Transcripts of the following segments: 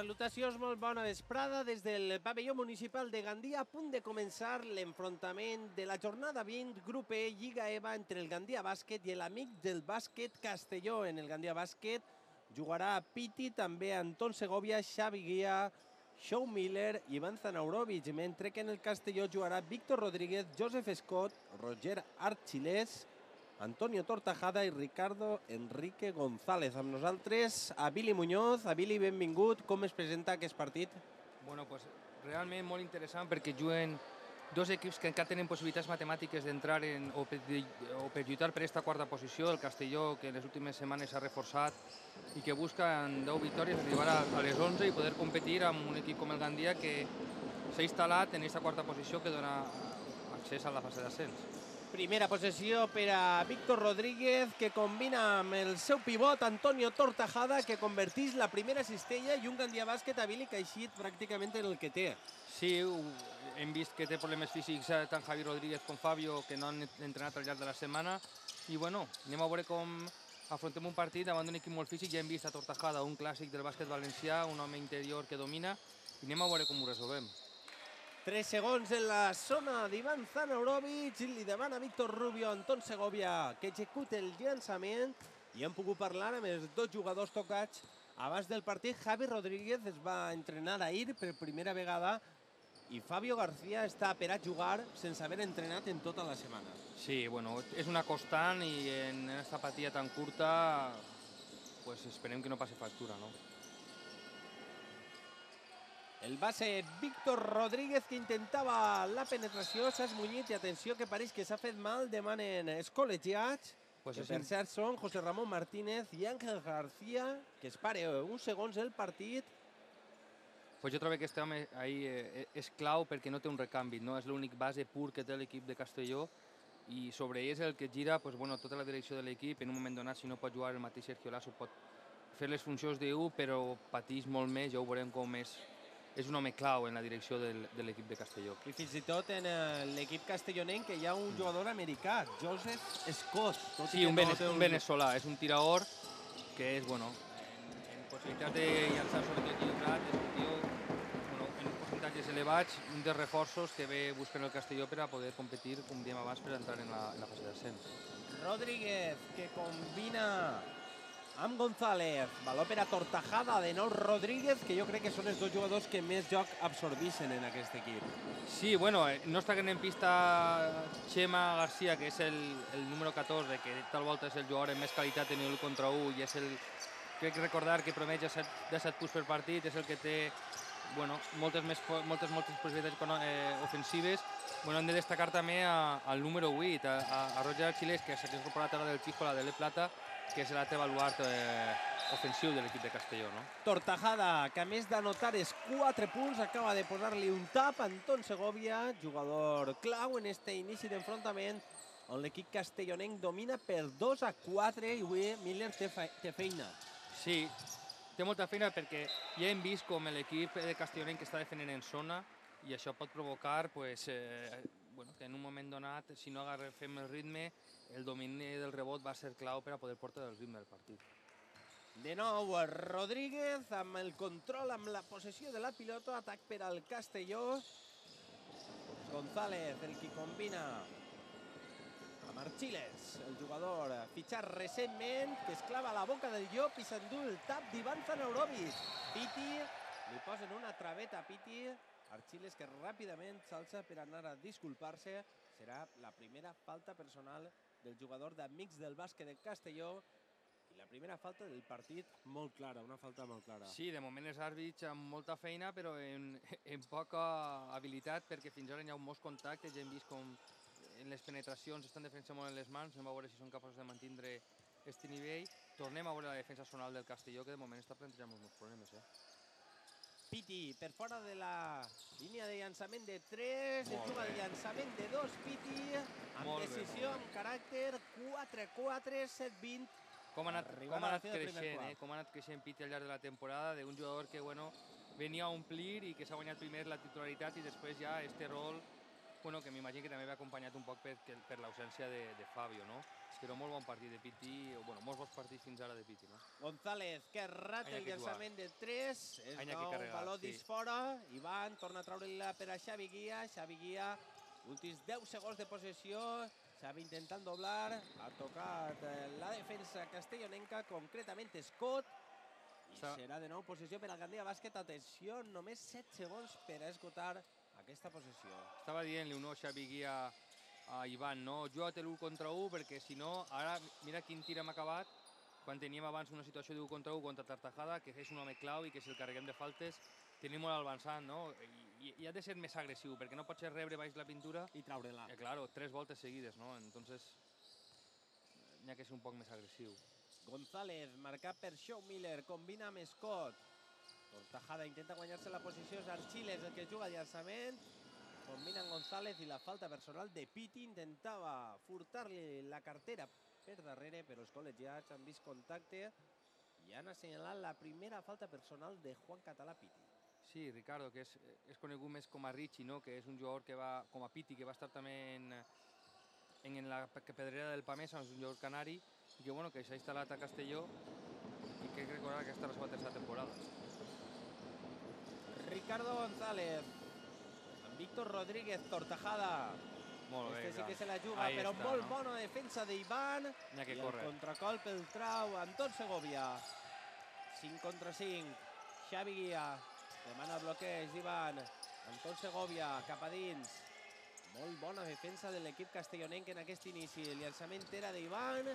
Salutacions, molt bona vesprada des del pavelló municipal de Gandia, a punt de començar l'enfrontament de la jornada 20, grup E, Lliga EVA, entre el Gandia Bàsquet i l'amic del bàsquet Castelló. En el Gandia Bàsquet jugarà Piti, també Anton Segovia, Xavi Guia, Show Miller i Ivan Zanaurovic, mentre que en el Castelló jugarà Víctor Rodríguez, Joseph Scott, Roger Archilés, Antonio Tortajada i Ricardo Enrique González. Amb nosaltres, a Billy Muñoz. A Billy, benvingut. Com es presenta aquest partit? Bueno, pues realment molt interessant perquè juguen dos equips que encara tenen possibilitats matemàtiques d'entrar en, o, per, o per lluitar per aquesta quarta posició, el Castelló, que en les últimes setmanes s'ha reforçat i que busca en 10 victòries arribar a, a les 11 i poder competir amb un equip com el Gandia que s'ha instal·lat en aquesta quarta posició que dona accés a la fase d'ascens. Primera possessió per a Víctor Rodríguez, que combina amb el seu pivot Antonio Tortajada, que converteix la primera cistella i un Gandia Bàsquet a Billy que ha eixit pràcticament en el que té. Sí, hem vist que té problemes físics tant Javi Rodríguez com Fabio, que no han entrenat al llarg de la setmana. I bueno, anem a veure com afrontem un partit davant d'un equip molt físic. Ja hem vist a Tortajada, un clàssic del bàsquet valencià, un home interior que domina, i anem a veure com ho resolvem. 3 segons en la zona d'Ivan Zanaurovic, li demana Víctor Rubio Anton Segovia que execute el llançament i hem pogut parlar amb els dos jugadors tocats abans del partit. Javi Rodríguez es va entrenar ahir per primera vegada i Fabio García està per a jugar sense haver entrenat en tota la setmana. Sí, bueno, és una constant i en aquesta apatia tan curta pues esperem que no passi factura, no? El base Víctor Rodríguez que intentava la penetració, s'ha esmunyit i atenció que pareix que s'ha fet mal, demanen els col·legiats, pues que per cert són José Ramon Martínez i Ángel García, que es pare uns segons el partit. Pues jo trobo que este home ahí eh, és clau perquè no té un recanvi, no és l'únic base pur que té l'equip de Castelló i sobre ell és el que gira pues, bueno, tota la direcció de l'equip. En un moment donat, si no pot jugar el mateix Sergio Lasso, pot fer les funcions d'1, però pateix molt més, ja ho veurem com és és un home clau en la direcció del, de l'equip de Castelló. I fins i tot en eh, l'equip castellonenc que hi ha un jugador americà, Joseph Scott. Tot sí, un, no un veneçolà, és un tiraor que és, bueno, en possibilitat de llançar sobretot equilibrat, és un tio bueno, en percentatges elevats, un dels reforços que ve buscant el Castelló per a poder competir, com diem abans, per entrar en la, en la fase d'ascens. Rodríguez, que combina amb González. Valor per a Tortajada, de nou Rodríguez, que jo crec que són els dos jugadors que més joc absorbeixen en aquest equip. Sí, bueno, eh, no està en pista Xema García, que és el, el número 14, que tal volta és el jugador amb més qualitat en el contra 1 i és el, crec recordar que promeja 7, de 7 punts per partit, és el que té bueno, moltes, més, moltes, moltes possibilitats eh, ofensives. Bueno, hem de destacar també a, al número 8, a, a Roger Archilés, que s'ha incorporat ara del Pícola de Le Plata, que és l'altre baluart eh, ofensiu de l'equip de Castelló. No? Tortajada, que a més d'anotar els 4 punts, acaba de posar-li un tap a Anton Segovia, jugador clau en este inici d'enfrontament, on l'equip castellonenc domina per 2 a 4 i avui Miller té, fe té feina. Sí, té molta feina perquè ja hem vist com l'equip de castellonenc està defendent en zona i això pot provocar pues, eh, bueno, que en un moment donat, si no agafem el ritme, el domini del rebot va ser clau per a poder portar el ritme del partit. De nou, Rodríguez amb el control, amb la possessió de la pilota, atac per al Castelló. González, el que combina amb Archiles, el jugador fitxat recentment, que es clava a la boca del llop i s'endú el tap d'Ivan Zanaurovic. Piti, li posen una traveta a Piti, Archiles que ràpidament s'alça per anar a disculpar-se. Serà la primera falta personal del jugador d'Amics del bàsquet de Castelló i la primera falta del partit molt clara, una falta molt clara. Sí, de moment els àrbits amb molta feina, però en, en poca habilitat, perquè fins ara hi ha molts contactes, ja hem vist com en les penetracions estan defensant molt en les mans, anem a veure si són capaços de mantindre aquest nivell. Tornem a veure la defensa sonal del Castelló, que de moment està plantejant molts problemes. Eh? Piti per fora de la línia de llançament de 3, es juga el llançament de 2, Piti, amb Molt decisió, bé, amb caràcter, 4-4, 7-20. Com ha anat, com ha anat creixent, eh? com ha anat creixent Piti al llarg de la temporada, d'un jugador que bueno, venia a omplir i que s'ha guanyat primer la titularitat i després ja este rol bueno, que m'imagino que també va acompanyat un poc per, per l'ausència de, de Fabio, no? Però molt bon partit de Piti, o bueno, molts bons partits fins ara de Piti, no? González, que rat Anya el llançament de 3, és Anya que nou carrega, baló sí. dins fora, Ivan torna a treure-la per a Xavi Guia, Xavi Guia, últims 10 segons de possessió, Xavi intentant doblar, ha tocat eh, la defensa castellonenca, concretament Scott, i Sa- serà de nou possessió per al Gandia Bàsquet, atenció, només 7 segons per a esgotar aquesta possessió. Estava dient-li un no Xavi Guia a Ivan, no, juga't l'1 contra 1 perquè si no, ara mira quin tir hem acabat quan teníem abans una situació d'1 contra 1 contra Tartajada, que és un home clau i que si el carreguem de faltes tenim molt avançat, no? I, i ha de ser més agressiu, perquè no pot ser rebre baix la pintura I treure-la. Eh, claro, tres voltes seguides, ¿no? Entonces, n'hi ha que ser un poc més agressiu. González, marcat per Shaw Miller, combina amb Scott. Tortajada intenta guanyar-se la posició, és Archiles el que juga el llançament. Combina amb González i la falta personal de Pitti. Intentava furtar-li la cartera per darrere, però els col·legiats han vist contacte i han assenyalat la primera falta personal de Juan Català Pitti. Sí, Ricardo, que és, és conegut més com a Richie, no? que és un jugador que va, com a Piti, que va estar també en, en, en la pe- pedrera del Pamesa, és un jugador canari, i que, bueno, que s'ha instal·lat a Castelló i que hay que recordar que esta és la seva tercera temporada. Ricardo González, Víctor Rodríguez, Tortajada. Molt bé, Este sí clar. que se la juga, Ahí però està, molt no? bona defensa d'Ivan. Ha que I córrer. el contracolp el trau Anton Segovia. 5 contra 5. Xavi Guia demana bloqueig d'Ivan. Anton Segovia cap a dins. Molt bona defensa de l'equip castellonenc en aquest inici. El llançament era d'Ivan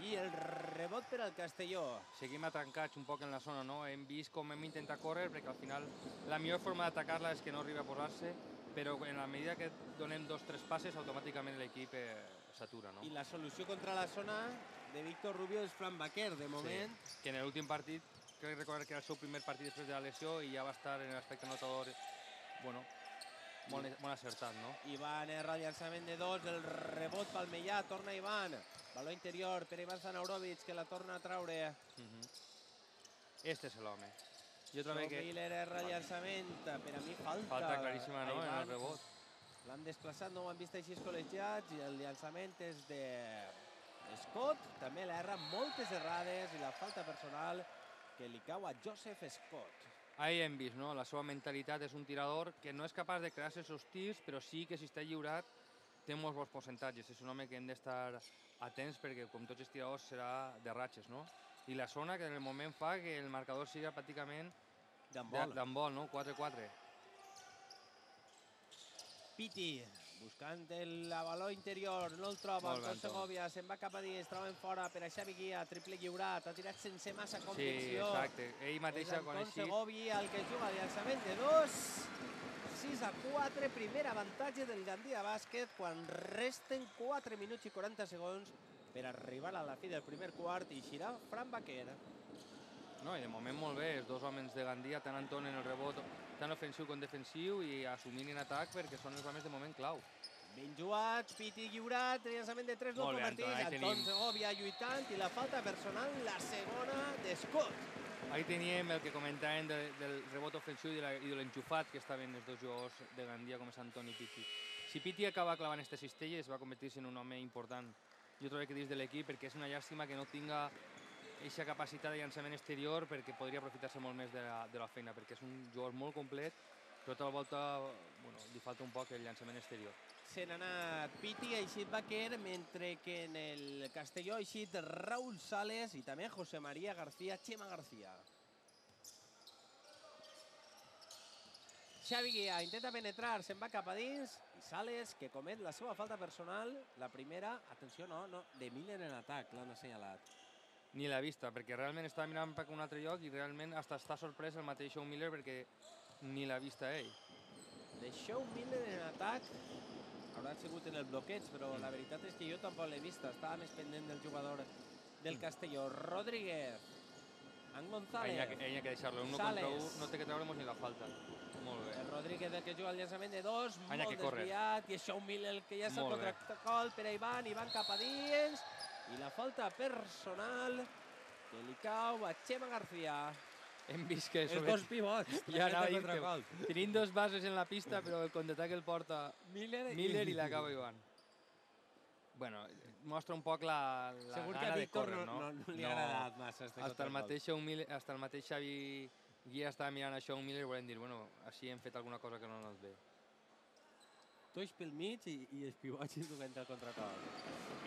i el rebot per al Castelló. Seguim atancats un poc en la zona, no? Hem vist com hem intentat córrer, perquè al final la millor forma d'atacar-la és que no arribi a posar-se, però en la medida que donem dos o tres passes, automàticament l'equip eh, s'atura, no? I la solució contra la zona de Víctor Rubio és Fran Baquer, de moment. Sí, que en l'últim partit, crec recordar que era el seu primer partit després de la lesió i ja va estar en l'aspecte notador, bueno, molt, molt acertat, no? Ivan erra el llançament de dos, el rebot pel Mellà, torna Ivan. Valor interior per Ivan Zanaurovic, que la torna a traure. Uh -huh. Este és l'home. Jo trobo que Miller erra el llançament, per a mi falta. falta claríssima, no?, en el rebot. L'han desplaçat, no ho han vist així els col·legiats, i el llançament és de Scott, també l'erra moltes errades i la falta personal que li cau a Joseph Scott. Ahí hem vist, no? La seva mentalitat és un tirador que no és capaç de crear-se els seus tirs, però sí que si està lliurat té molts bons percentatges. És un home que hem d'estar atents perquè, com tots els tiradors, serà de ratxes, no? I la zona que en el moment fa que el marcador siga pràcticament d'handbol, no? 4-4. Piti, buscant el valor interior, no el troba, Anton Anton. Segovia, se'n va cap a dins, troben fora per a Xavi Guia, triple lliurat, ha tirat sense massa Sí, convicció. exacte. Ell És mateixa, quan Anton així... Segovia el que juga el llançament de dos. 6 a 4, primer avantatge del Gandia Bàsquet quan resten 4 minuts i 40 segons per arribar a la fi del primer quart i eixirà Fran Baquer. No, i de moment molt bé, els dos homes de Gandia, tant Anton en el rebot, tant ofensiu com defensiu, i assumint en atac perquè són els homes de moment clau. Ben jugat, Piti lliurat, llançament de 3 no convertits, Anton. Segovia lluitant i la falta personal, la segona de Ahí teníem el que comentàvem de, del rebot ofensiu i de l'enxufat que estaven els dos jugadors de Gandia com és Antoni Piti. Si Piti acaba clavant este cistelles va convertir-se en un home important. Jo trobo que dins de l'equip perquè és una llàstima que no tinga aquesta capacitat de llançament exterior perquè podria aprofitar-se molt més de la, de la feina perquè és un jugador molt complet però tota la volta bueno, li falta un poc el llançament exterior. Se n'ha anat Piti, ha eixit Baquer, mentre que en el Castelló ha eixit Raúl Sales i també José María García, Chema García. Xavi Guia intenta penetrar, se'n va cap a dins i Sales, que comet la seva falta personal, la primera, atenció, no, no, de Miller en atac, l'han assenyalat. Ni l'ha vista, perquè realment estava mirant per un altre lloc i realment hasta està sorprès el mateix Shaw Miller perquè ni l'ha vista ell. De Show Miller en atac haurà sigut en el bloqueig, però la veritat és que jo tampoc l'he vista. Estava més pendent del jugador del Castelló. Rodríguez. En González. Ell ha que, ha deixar-lo. Un contra un no té que treure ni la falta. Molt bé. El Rodríguez el que juga el llançament de dos, Anya, molt corre. desviat, i és Shaw Miller el que ja bé. contracol per a Ivan, Ivan cap a dins, i la falta personal que li cau a Chema García. Hem vist que... Els dos pivots. Ja anava a dir tenim dos bases en la pista, però el contraatac el porta Miller, Miller i l'acaba Ivan. Bueno, mostra un poc la, la Segur que gana de córrer, no, no? no, no li ha agradat massa este Hasta el mateix, Miller, hasta el mateix Xavi Guia estava mirant a Shawn Miller i volem dir, bueno, així hem fet alguna cosa que no ens ve. Toix pel mig i, i els pivots i duent el contracol.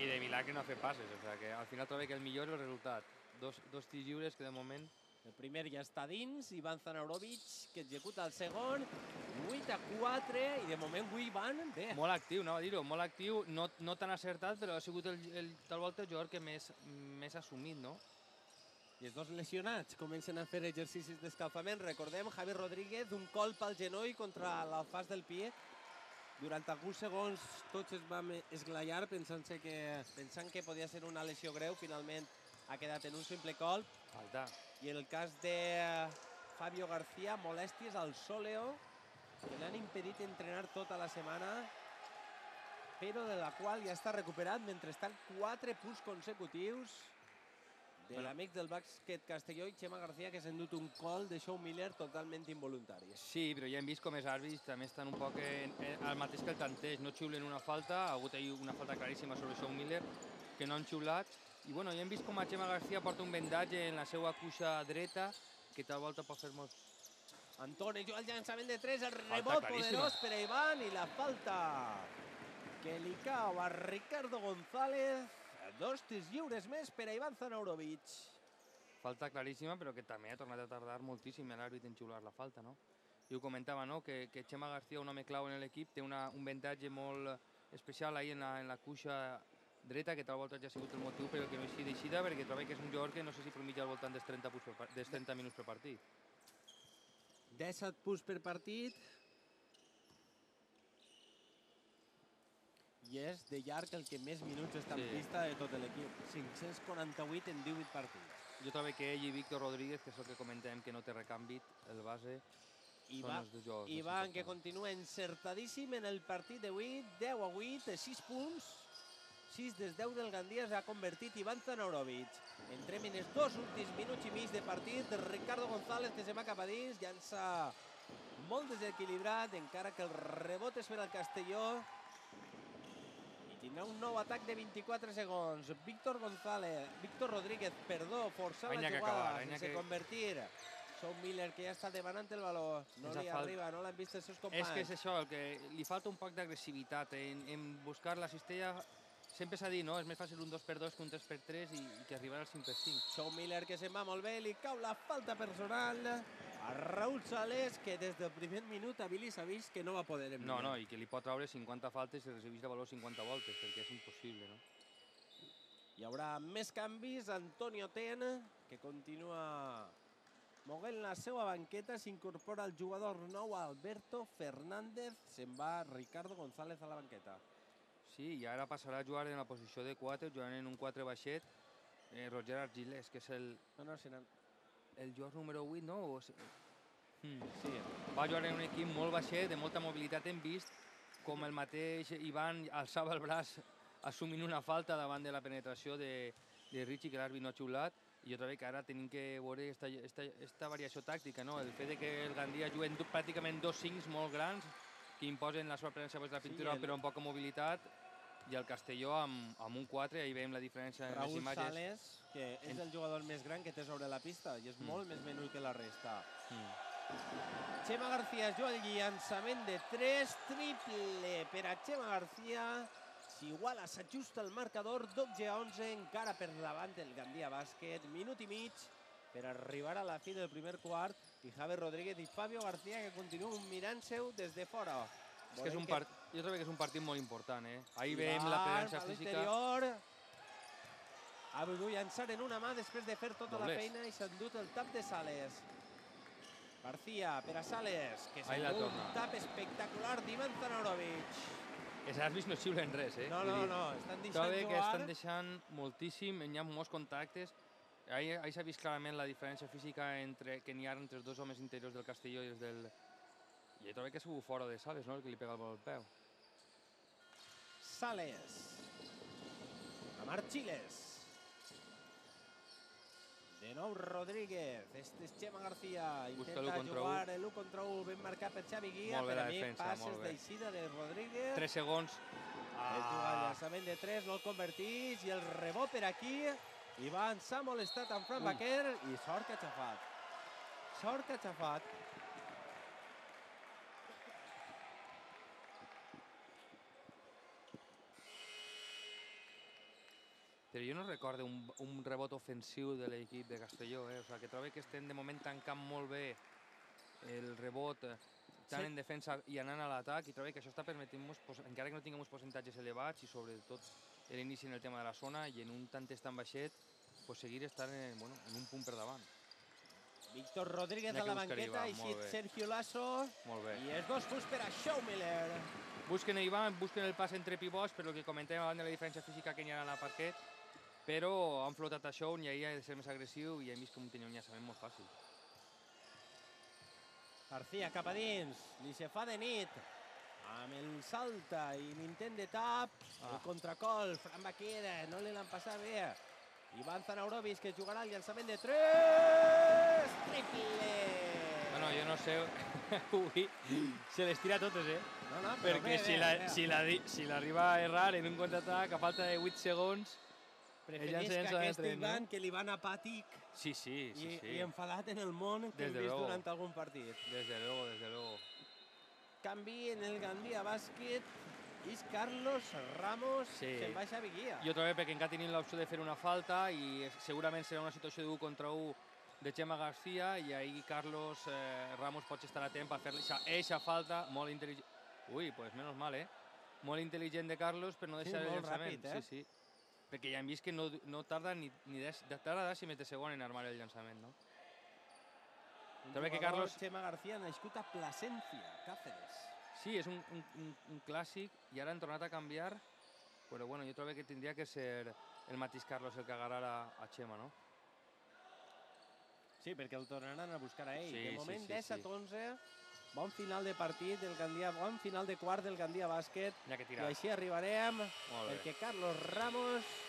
I de Vilà que no ha fet passes, o sigui que al final trobo que el millor és el resultat. Dos, dos tirs lliures que de moment... El primer ja està dins, Ivan Zanaurovic, que executa el segon, 8 a 4, i de moment avui Ivan bé. Molt actiu, no? dir-ho, molt actiu, no, no tan acertat, però ha sigut el, el tal volta el jugador que més, més ha assumit, no? I els dos lesionats comencen a fer exercicis d'escalfament. Recordem, Javi Rodríguez, un colp al genoll contra l'alfàs del pie. Durant alguns segons tots es vam esglaiar pensant que, pensant que podia ser una lesió greu. Finalment ha quedat en un simple colp. Falta. I en el cas de eh, Fabio García, molèsties al sòleo, que l'han impedit entrenar tota la setmana, però de la qual ja està recuperat mentre estan quatre punts consecutius de l'amic del bàsquet Castelló i Xema García, que s'ha endut un col de Shawn Miller totalment involuntari. Sí, però ja hem vist com els àrbits també estan un poc en, en, el mateix que el tanteix, no xiulen una falta, ha hagut ahir una falta claríssima sobre Shawn Miller, que no han xiulat, i bueno, ja hem vist com a Xema García porta un vendatge en la seva cuixa dreta, que tal volta pot fer molts... Antoni juga el llançament de 3, el rebot poderós per a Ivan i la falta que li cau a Ricardo González. Dos tirs lliures més per a Ivan Zanaurovic. Falta claríssima, però que també ha tornat a tardar moltíssim l'àrbit en xiular la falta, no? I ho comentava, no?, que, que Xema García, un home clau en l'equip, té una, un ventatge molt especial ahí en la, en la cuixa dreta, que tal volta ja ha sigut el motiu per el que no així d'eixida, perquè trobo que és un jugador que no sé si promitja al voltant dels 30, punts per, dels 30 minuts per partit. 17 punts per partit. I és de llarg el que més minuts està en Sí. pista de tot l'equip. 548 en 18 partits. Jo trobo que ell i Víctor Rodríguez, que és el que comentem que no té recàmbit, el base, I va, Ivan, que continua encertadíssim en el partit d'avui, 10 a 8, 6 punts. 6 des 10 del Gandia s'ha convertit Ivan Zanaurovic. Entrem en els dos últims minuts i mig de partit. Ricardo González, que se va cap a dins, llança molt desequilibrat, encara que el rebot és per al Castelló. I tindrà un nou atac de 24 segons. Víctor González, Víctor Rodríguez, perdó, forçar la jugada acabar, sense que- convertir. Son Miller, que ja està demanant el valor. No li falta- arriba, no l'han vist els seus companys. És que és això, el que li falta un poc d'agressivitat en, en buscar la cistella. Sempre s'ha dit, no? És més fàcil un 2x2 que un 3x3 i, i que arribar al 5x5. Shawn Miller que se'n va molt bé, li cau la falta personal a Raúl Sales, que des del primer minut a Billy s'ha vist que no va poder No, enviar. no, i que li pot treure 50 faltes i recibeix de valor 50 voltes, perquè és impossible, no? Hi haurà més canvis. Antonio Ten, que continua moguent la seva banqueta, s'incorpora el jugador nou Alberto Fernández. Se'n va Ricardo González a la banqueta. Sí, i ara passarà a jugar en la posició de 4, jugant en un 4 baixet, eh, Roger Argilés, que és el, No, no, si n'han- el jugador número 8, no? O, mm. sí. Va jugar en un equip molt baixet, de molta mobilitat. Hem vist com el mateix Ivan alçava el braç assumint una falta davant de la penetració de, de Richie, que l'àrbit no ha xiulat, i jo trobo que ara tenim que veure esta, esta, esta variació tàctica, no? el fet de que el Gandia juguen pràcticament dos cincs molt grans, que imposen la presència per la Sí, pintura, el- però amb poca mobilitat, i el Castelló amb, amb un 4, ahí veiem la diferència en les Raúl imatges. Sales, que és el jugador més gran que té sobre la pista i és Mm. molt més menut que la resta. Mm. Xema García juga el llançament de 3, triple per a Xema García. S'iguala, s'ajusta el marcador, 12 a 11, encara per davant el Gandia Bàsquet, minut i mig per arribar a la fi del primer quart i Javi Rodríguez i Fabio García que continuen mirant-se-ho des de fora. És que és un part... Jo trobo que és un partit molt important, eh? Ahir veiem la presència física... l'interior. Ha volgut llançar en una mà després de fer tota la feina i s'ha endut el tap de Sales. García per a Sales, que s'ha endut un tap espectacular d'Ivan Zanorovic. Els àrbits no xiulen res, eh? No, no, no, estan Trobo deixant que jugar. estan deixant moltíssim, hi ha molts contactes. Ahir, ahir s'ha vist clarament la diferència física entre, que n'hi ha entre els dos homes interiors del Castelló i els del... I trobo que ha sigut fora de sales, no?, el que li pega el vol al peu. Sales. A Marchiles. De nou Rodríguez, este és Xema García, intenta jugar l'1 contra 1, ben marcat per Xavi Guia, per a mi defensa, passes d'eixida de Rodríguez. 3 segons. Ah, llançament de 3, no el convertís, i el rebot per aquí. Ivan s'ha molestat amb Fran. Baquer i sort que ha xafat. Sort que ha xafat. Però jo no recordo un, un rebot ofensiu de l'equip de Castelló, eh? O sigui, que trobo que estem de moment tancant molt bé el rebot eh, tant Sí. en defensa i anant a l'atac i trobo que això està permetent-nos, pues, encara que no tinguem uns percentatges elevats i sobretot l'inici en el tema de la zona i en un tantes tan baixet, pues, seguir estant en, bueno, en un punt per davant. Víctor Rodríguez a la banqueta, i bé. Sergio Lasso. Molt bé. I els dos punts per a Schaumiller. Busquen el Ivan, busquen el pas entre pivots, però el que comentàvem abans de la diferència física que hi ha a la parquet, però han flotat això i ahir ha de ser més agressiu i hem vist un tenia un llançament molt fàcil. García cap a dins, li se fa de nit. Amb el salta i l'intent de tap, ah. el contracol, Fran Baquera, no li l'han passat bé. Ivan Zanaurovic, que jugarà el llançament de 3! Triple! Bueno, jo no sé, avui se les tira totes, eh? no, no, però Perquè bé, si bé, la- bé. si la si a errar en un contraatac a falta de 8 segons... Prefereix que aquest no? Ivan, que li van apàtic Sí, sí, sí, i, sí. i enfadat en el món que hem vist luego. durant algun partit. Desde luego, desde luego. Canvi en el Gandia Bàsquet, és Carlos Ramos, Sí. se'n va a Xavi Guia. Jo trobo perquè encara tenim l'opció de fer una falta i segurament serà una situació de 1 contra 1 de Gemma García i ahir Carlos eh, Ramos pot estar atent per fer-li eixa- falta molt intel·ligent. Ui, pues menos mal, eh? Molt intel·ligent de Carlos per no Sí, deixar el molt llançament. ràpid, eh? Sí, sí. Perquè ja hem vist que no, no tarda ni, ni des, de, tarda dècimes de segon en armar el llançament, no? Un També que Carlos- Xema García, nascut a Plasencia, Cáceres. Sí, és un, un, un, un clàssic i ara han tornat a canviar, però bueno, jo trobo que tindria que ser el mateix Carlos el que agarrara a Xema, no? Sí, perquè el tornaran a buscar a ell. Sí, de sí, moment, sí, 17-11, bon final de partit del Gandia, bon final de quart del Gandia Bàsquet. Ha que I tirar. així arribarem perquè Carlos Ramos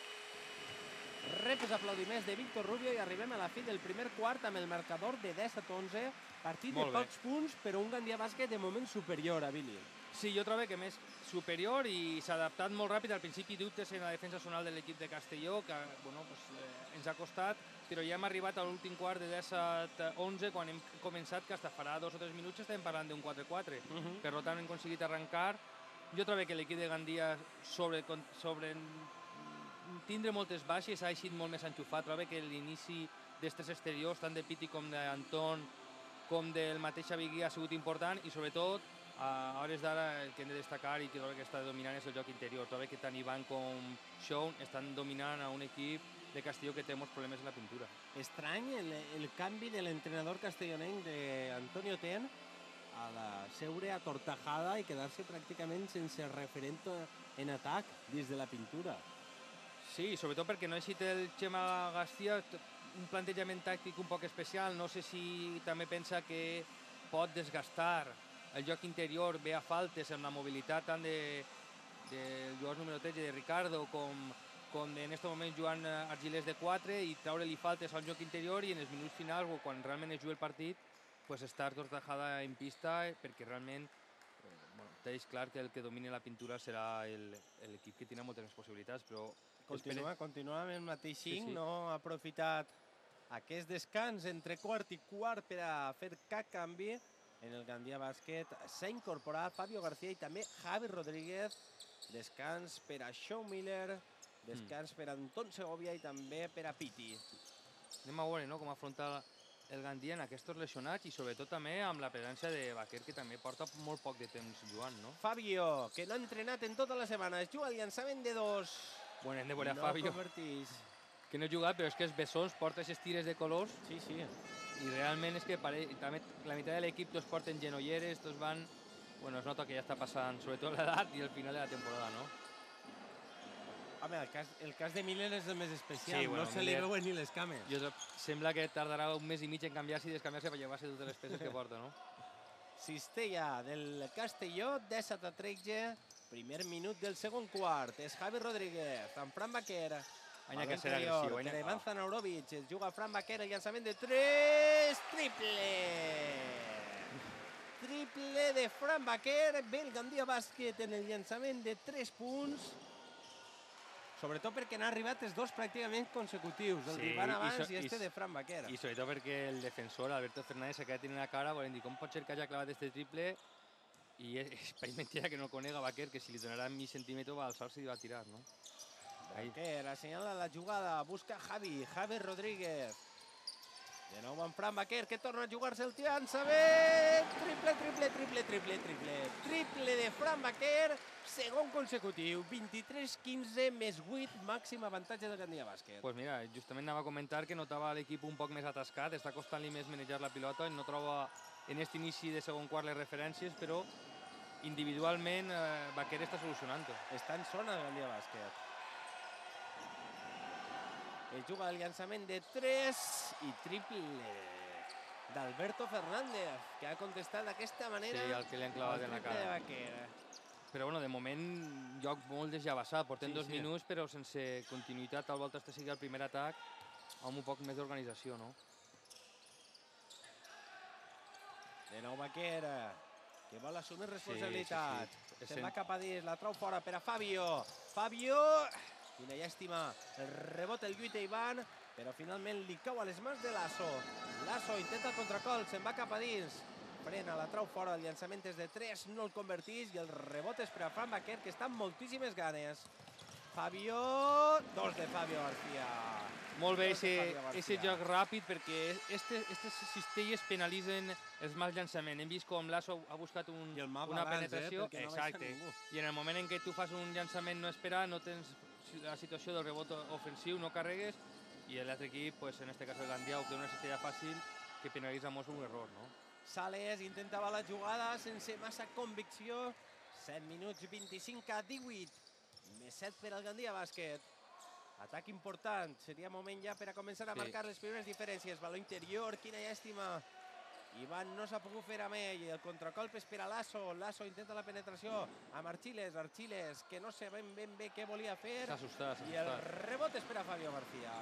rep els aplaudiments de Víctor Rubio i arribem a la fi del primer quart amb el marcador de 17-11. Partit Molt de bé. pocs punts, però un Gandia Bàsquet de moment superior a Billy. Sí, jo trobo que més superior i s'ha adaptat molt ràpid. Al principi dubtes en la defensa zonal de l'equip de Castelló, que bueno, pues, eh, ens ha costat, però ja hem arribat a l'últim quart de 17-11, quan hem començat, que hasta farà dos o tres minuts estem parlant d'un 4-4. Uh -huh. Per tant, hem aconseguit arrencar. Jo trobo que l'equip de Gandia sobre, sobre tindre moltes baixes ha eixit molt més enxufat. Trobo que l'inici d'estes exteriors, tant de Piti com d'Anton, com del mateix Xavi ha sigut important i sobretot a hores d'ara el que hem de destacar i que trobo que està dominant és el joc interior. Trobo que tant Ivan com Sean estan dominant a un equip de Castelló que té molts problemes en la pintura. Estrany el, el canvi de l'entrenador castellonenc d'Antonio Ten a la seure a Tortajada i quedar-se pràcticament sense referent en atac dins de la pintura. Sí, sobretot perquè no ha eixit el Xema García, un plantejament tàctic un poc especial. No sé si també pensa que pot desgastar el joc interior, ve a faltes amb la mobilitat tant de, del jugador número 13 de Ricardo com, com en aquest moment Joan Argilés de 4 i treure-li faltes al joc interior i en els minuts finals o quan realment es juga el partit pues estar Tortajada en pista eh, perquè realment eh, bueno, és clar que el que domini la pintura serà l'equip que tindrà moltes més possibilitats, però Continua, continua amb el mateix Sí, 5, sí. no ha aprofitat aquest descans entre quart i quart per a fer cap canvi en el Gandia Bàsquet. S'ha incorporat Fabio García i també Javi Rodríguez. Descans per a Shaw Miller, descans per a Anton Segovia i també per a Piti. Anem a veure no, com afrontar el Gandia en aquests lesionats i sobretot també amb la presència de Baquer, que també porta molt poc de temps jugant, no? Fabio, que no ha entrenat en tota la setmana, es juga el llançament de dos. De veure a no Fabio, convertís. que no ha jugat, però és que els bessons porta aquestes tires de colors Sí, sí. i realment és que pare... també la meitat de l'equip tots porten genolleres, tots van... Bueno, es nota que ja està passant, sobretot l'edat i el final de la temporada, no? Home, el cas, el cas de Miller és el més especial. Sí, bueno, no se li Miller- veuen ni les cames. Jo sembla que tardarà un mes i mig en canviar-se i descanviar-se per llevar-se totes les peces que porta, no? Cistella del Castelló, 17 a 13, primer minut del segon quart. És Javi Rodríguez, amb Fran Baquer. Baló que serà agressiu. que Banya... le Manzanarovic, es juga Fran Baquer, el llançament de 3, triple! Triple de Fran Baquer, ve el Gandia Bàsquet en el llançament de 3 punts, sobretot perquè n'ha arribat els dos pràcticament consecutius, el Sí, d'Ivan i abans so- i, i este de Fran Baquer. I sobretot perquè el defensor, Alberto Fernández, s'ha quedat tenint la cara volent dir com pot ser que hagi clavat este triple país mentira que no conega Baquer, que si li donarà mig centímetre va alçar-se i va tirar, no? Ahí. Baquer assenyala la jugada, busca Javi, Javi Rodríguez. De nou en Fran Baquer, que torna a jugar-se el llançament. Triple, triple, triple, triple, triple. Triple de Fran Baquer, segon consecutiu. 23-15 més 8, màxim avantatge del Gandia Bàsquet. pues mira, justament anava a comentar que notava l'equip un poc més atascat, està costant-li més manejar la pilota, no troba en aquest inici de segon quart les referències, però individualment eh, Baquer està solucionant-ho. Està en zona del Gandia Bàsquet. Es juga el llançament de 3 i triple d'Alberto Fernández, que ha contestat d'aquesta manera Sí, el que li han clavat el en la de cara. Però bueno, de moment, joc molt desjabassat. Portem Sí, dos sí. minuts, però sense continuïtat. Tal volta este sigui el primer atac amb un poc més d'organització, no? De nou Baquer, que vol assumir responsabilitat. sí, sí. Se'n Sent- va cap a dins, la trau fora per a Fabio. Fabio, quina llàstima. El rebot el lluita Ivan, però finalment li cau a les mans de Lasso. Lasso intenta el contracol, se'n va cap a dins. Frena, la trau fora, el llançament és de 3, no el convertís i el rebot és per a Fran Baquer, que està amb moltíssimes ganes. Fabio, dos de Fabio García. Molt bé, García. joc ràpid, perquè este, estes cistelles penalitzen els mals llançaments. Hem vist com Lasso ha buscat un, una abans, eh, penetració. no Exacte. I en el moment en què tu fas un llançament no esperat, no tens la situació del rebot ofensiu, no carregues, i l'altre equip, pues, en este cas el Gandia, obté una cistella fàcil que penalitza molt un error, no? Sales intentava la jugada sense massa convicció. 7 minuts 25 a 18. Més 7 per al Gandia Bàsquet. Atac important. Seria moment ja per a començar a Sí. marcar les primeres diferències. Baló interior, quina llàstima. Ivan no s'ha pogut fer amb ell. El contracolp és per a Lasso. Lasso intenta la penetració amb Archiles. Archiles, que no sabem ben bé què volia fer. S'ha assustat, s'ha I el assustat. rebot és per a Fabio García.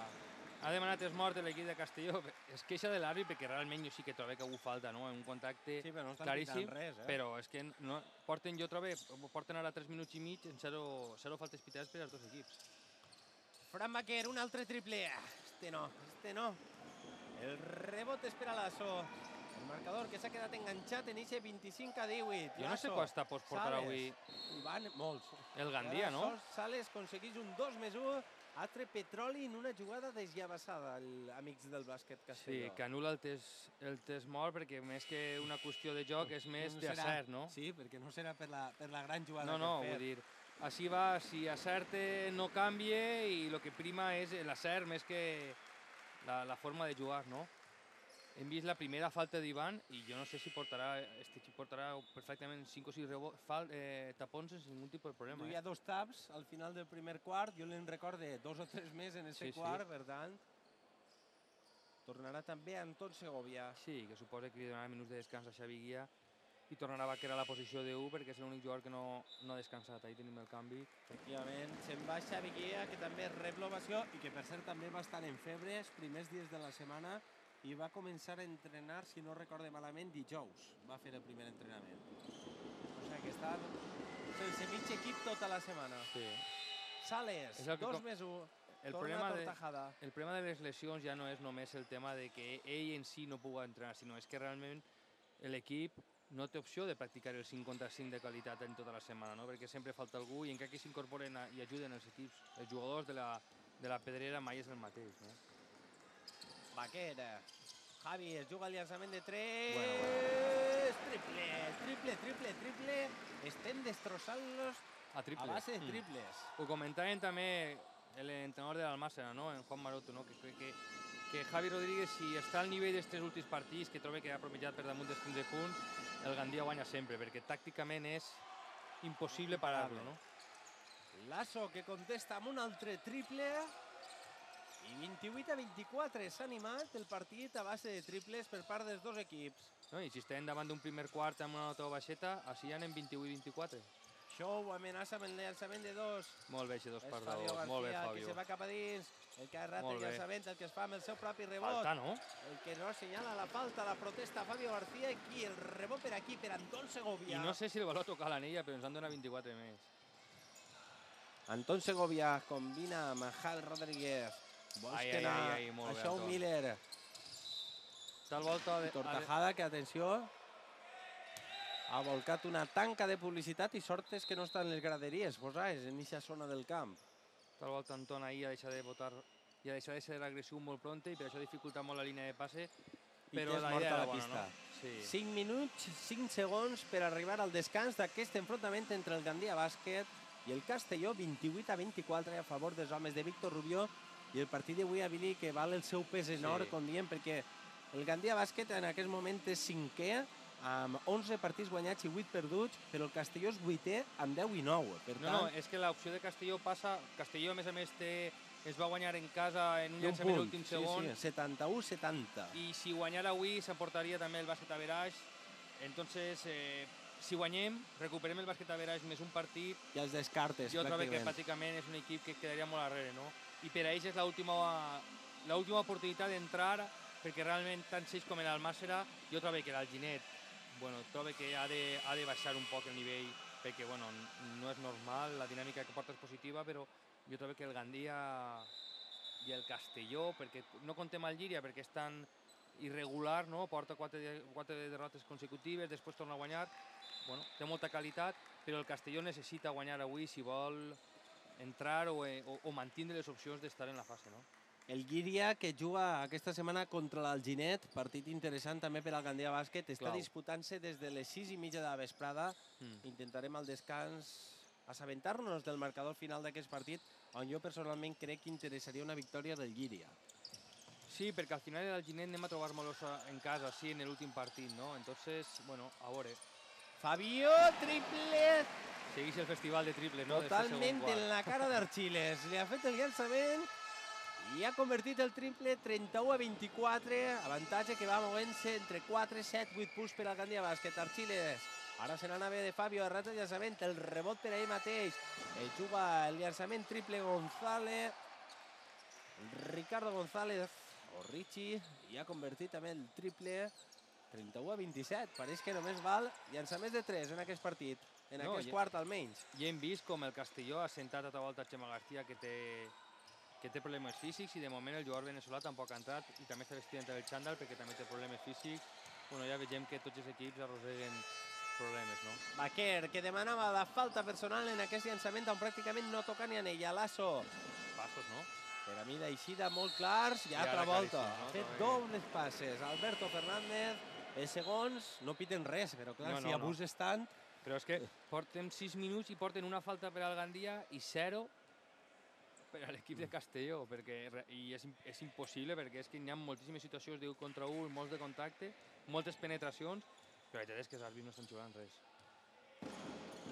Ha demanat es mort de l'equip de Castelló. Es queixa de l'àrbit perquè realment jo sí que trobo que ho falta, no? Un contacte Sí, però no claríssim, res, eh? però és que no, porten, jo trobo, porten ara 3 minuts i mig en zero, zero faltes pitades per als dos equips. Fran Baquer, un altre triple. Este no, este no. El rebot és per a Lasso. El marcador que s'ha quedat enganxat en eixe 25 a 18. Jo no sé tapos portarà Sales. avui Hi van molts. el Gandia, I no? Sales aconsegueix un 2 més 1. Altre petroli en una jugada desllabassada, el, amics del bàsquet Sí, Castelló. que anul·la el test, el test mort perquè més que una qüestió de joc és més No serà- d'acert, no? Sí, perquè no serà per la, per la gran jugada No, que no, hem vull dir, així va, si acerte no canvia i el que prima és l'acert més que la, la forma de jugar, no? Hem vist la primera falta d'Ivan i jo no sé si portarà, este xip portarà perfectament 5 o 6 rebo, fal, eh, tapons sense ningú tipus de problema. Duia Eh? dos taps al final del primer quart, jo li'n recorde dos o tres més en este Sí, sí. quart, per tant, tornarà també Anton Segovia. Sí, que suposa que li donarà minuts de descans a Xavi Guia i tornarà a a la posició de 1 perquè és l'únic jugador que no, no ha descansat. Ahí tenim el canvi. Efectivament, se'n va Xavi Guia, que també rep l'ovació i que per cert també va estar en febre els primers dies de la setmana i va començar a entrenar, si no recorde malament, dijous. Va fer el primer entrenament. O sigui que estan sense mig equip tota la setmana. Sí. Sales, dos com- més un. El problema, de, el problema de les lesions ja no és només el tema de que ell en si no pugui entrenar, sinó és que realment l'equip no té opció de practicar el 5 contra 5 de qualitat en tota la setmana, no? perquè sempre falta algú i encara que s'incorporen a- i ajuden els equips, els jugadors de la, de la pedrera mai és el mateix. No? Baquera. Javi, es juga el llançament de 3. Bueno, bueno. Triple, triple, triple, triple. Estem destrossant-los A a triples. base de Mm. triples. Ho comentaven també l'entrenador de l'Almàssera, no? en Juan Maroto, no? que, que, que, que Javi Rodríguez, si està al nivell d'aquests últims partits, que troba que ha promediat per damunt dels 15 punts, el Gandia guanya sempre, perquè tàcticament és impossible parar-lo. No? Lasso que contesta amb un altre triple. I 28 a 24 s'ha animat el partit a base de triples per part dels dos equips. No? I si estem davant d'un primer quart amb una nota baixeta, així ja anem 28-24. Show amenaça amb el llançament de dos. Molt bé, dos És per Fabio dos. Molt bé, García, que Fabio. se va cap a dins. El que Molt el llançament, el que es fa amb el seu propi rebot. Falta, no? El que no assenyala la falta, la protesta Fabio García. Aquí el rebot per aquí, per Anton Segovia. I no sé si el valor toca l'anella, però ens han donat 24 més. Anton Segovia combina amb Javi Rodríguez. Ai, ai, Bòsquena, ai, ai, molt bé, a. Miller. Tal volta... De, Tortajada, que atenció, ha volcat una tanca de publicitat i sort és que no està en les graderies, posades, en aquesta zona del camp. Tal volta Anton ahir ha deixat de votar i ha deixat de ser agressiu molt pronte i per això dificulta molt la línia de passe. I Però té la idea era bona, pista. no? Sí. 5 minuts, 5 segons per arribar al descans d'aquest enfrontament entre el Gandia Bàsquet i el Castelló, 28 a 24 a favor dels homes de Víctor Rubió i el partit d'avui a Billy que val el seu pes enorme, Sí. com diem, perquè el Gandia Bàsquet en aquest moment és cinquè amb 11 partits guanyats i 8 perduts, però el Castelló és vuitè amb 10 i 9. Per No, tant, no, és que l'opció de Castelló passa... Castelló, a més a més, té, es va guanyar en casa en un un llançament punt. l'últim Sí, segon sí, 71-70. i si guanyara avui s'emportaria també el bàsquet average. Entonces, eh, si guanyem, recuperem el bàsquet average més un partit, I els descartes, jo trobo que pràcticament. pràcticament és un equip que quedaria molt darrere, no? I per a ells és l'última oportunitat d'entrar, perquè realment tant ells com en el Màssera, jo trobo que l'Alginet, bueno, trobo que ha de, ha de baixar un poc el nivell, perquè bueno, no és normal, la dinàmica que porta és positiva, però jo trobo que el Gandia i el Castelló, perquè no contem el Llíria perquè és tan irregular, no? porta quatre, quatre derrotes consecutives, després torna a guanyar, bueno, té molta qualitat, però el Castelló necessita guanyar avui si vol entrar o, eh, o, o mantindre les opcions d'estar en la fase. No? El Guíria, que juga aquesta setmana contra l'Alginet, partit interessant també per al Gandia Bàsquet, està disputant-se des de les 6 i mitja de la vesprada. Mm. Intentarem al descans assabentar-nos del marcador final d'aquest partit, on jo personalment crec que interessaria una victòria del Guíria. Sí, perquè al final el Ginet anem a trobar-nos en casa, sí, en l'últim partit, no? Entonces, bueno, a veure, Fabio, triplet, segueix el festival de triples, no? Totalment en la cara d'Archiles. Li ha fet el llançament i ha convertit el triple 31 a 24, avantatge que va movent-se entre 4, 7, 8 punts per al Gandia Bàsquet. Archiles, ara se n'anava de Fabio, errat el llançament, el rebot per ell mateix. El juga el llançament triple González, Ricardo González o Richie, i ha convertit també el triple 31 a 27. Pareix que només val llançaments de 3 en aquest partit, en No, aquest ja- quart almenys. I hem vist com el Castelló ha sentat a ta volta Xema García, que té, que té problemes físics, i de moment el jugador veneçolà tampoc ha entrat, i també està vestit entre el xandall perquè també té problemes físics. Bueno, ja vegem que tots els equips arrosseguen problemes, no? Baquer, que demanava la falta personal en aquest llançament on pràcticament no toca ni en ella. Lasso, Passos, no? per a mi d'eixida molt clars, i I altra volta. claríssim, no? Ha fet dobles passes. Alberto Fernández, els segons no piten res, però clar, No, si no, no. abuses tant... Però és que porten 6 minuts i porten una falta per al Gandia i 0 per a l'equip de Castelló, perquè, i és, és impossible perquè és que hi ha moltíssimes situacions d'un contra un, molts de contacte, moltes penetracions, però la veritat és que els àrbits no estan jugant res.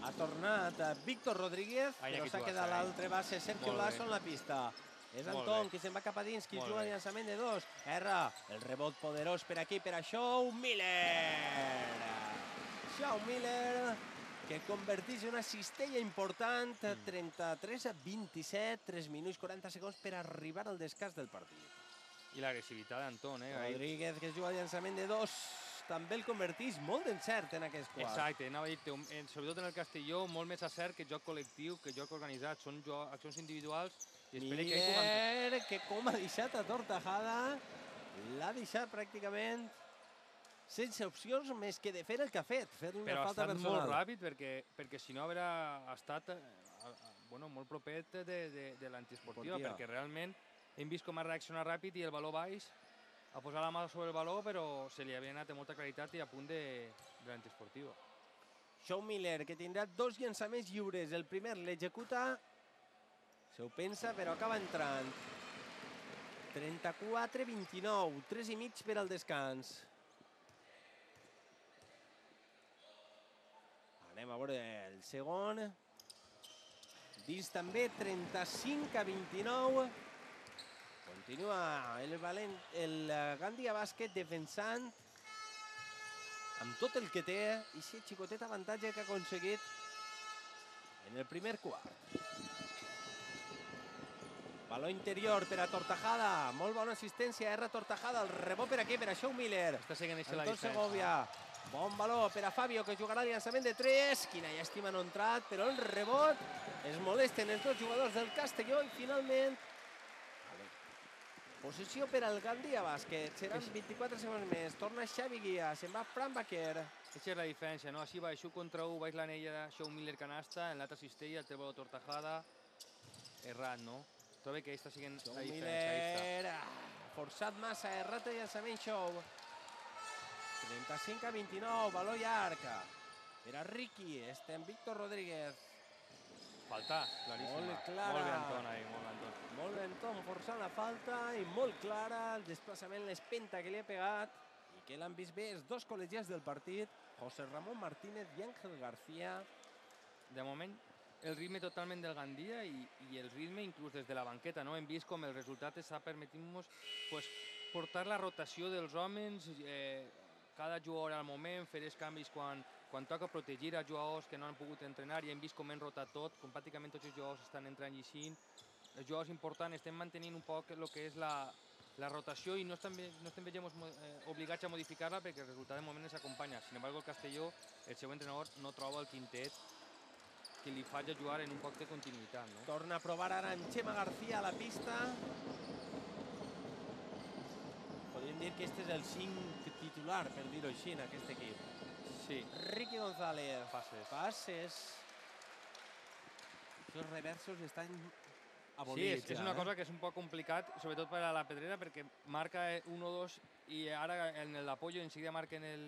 Ha tornat a Víctor Rodríguez, Ai, però s'ha quedat l'altre base, Sergio. Lasso en la pista. És Anton, qui se'n va cap a dins, qui Molt juga bé. llançament de dos. Erra, el rebot poderós per aquí, per a Shaw Miller. Shaw Miller, que converteix en una cistella important, Mm. 33 a 27, 3 minuts 40 segons per arribar al descans del partit. I l'agressivitat d'Anton, eh? Rodríguez, que juga el llançament de dos, també el converteix molt encert en aquest quart. Exacte, anava a dir-te, sobretot en el Castelló, molt més acert que joc col·lectiu, que joc organitzat. Són accions individuals i espera que. Miller, que com ha deixat a Tortajada, l'ha deixat pràcticament sense opcions més que de fer el que ha fet, fer-li una Però ha falta estat personal. molt ràpid perquè, perquè si no haurà estat eh, a- a- bueno, molt propet de, de, de l'antiesportiva, Esportiva. perquè realment hem vist com ha reaccionat ràpid i el valor baix, a posar la mà sobre el valor, però se li havia anat amb molta claritat i a punt de, de l'antiesportiva. Shaw Miller, que tindrà dos llançaments lliures. El primer l'executa, se ho pensa, però acaba entrant. 34-29, 3 i mig per al descans. Anem a veure el segon. Dins també 35 a 29. Continua el, valent, el eh, Gandia Bàsquet defensant amb tot el que té i si xicotet avantatge que ha aconseguit en el primer quart. Baló interior per a Tortajada. Molt bona assistència, R Tortajada. El rebot per aquí, per a Show Miller. Està seguint això la defensa. Segovia. Bon baló per a Fabio, que jugarà el llançament de 3. Quina llàstima no ha entrat, però el rebot es molesten els dos jugadors del Castelló i finalment Possessió per al Gandia Bàsquet. Seran 24 segons més. Torna Xavi Guia. Se'n va Fran Baquer. Aquesta és la diferència, no? Així va, això contra 1, baix l'anella de Show Miller canasta, en l'altra cistella, el teu Tortajada, errat, no? Trobo que siguent Show la diferència. Miller. ah, Forçat massa. Errat el llançament Show. 35 a 29. Baló llarg. Per a Ricky. Estem Víctor Rodríguez. Falta, claríssima. Molt clara. Molt bé, Anton, ahí, molt bé, Anton. Molt ben Tom forçant la falta i molt clara el desplaçament, l'espenta que li ha pegat i que l'han vist bé els dos col·legiats del partit, José Ramón Martínez i Ángel García. De moment, el ritme totalment del Gandia i, i el ritme inclús des de la banqueta, no? Hem vist com el resultat està permetint-nos pues, portar la rotació dels homes, eh, cada jugador al moment, fer els canvis quan, quan toca protegir a jugadors que no han pogut entrenar i hem vist com hem rotat tot, com pràcticament tots els jugadors estan entrant i així. Els jugadors importants estem mantenint un poc el que és la, la rotació i no estem, no estem veiem eh, obligats a modificar-la perquè el resultat de moment ens acompanya. Sin embargo, el Castelló, el seu entrenador, no troba el quintet que li faci jugar en un poc de continuïtat, no? Torna a provar ara amb Xema García a la pista. Podríem dir que este és el 5 titular, per dir-ho així, en aquest equip. Sí, Ricky González. Passes. Passes. Els reversos estan sí abolits. és, és una eh? cosa que és un poc complicat, sobretot per a la pedrera, perquè marca 1-2 i ara en l'apoyo enseguida marquen el,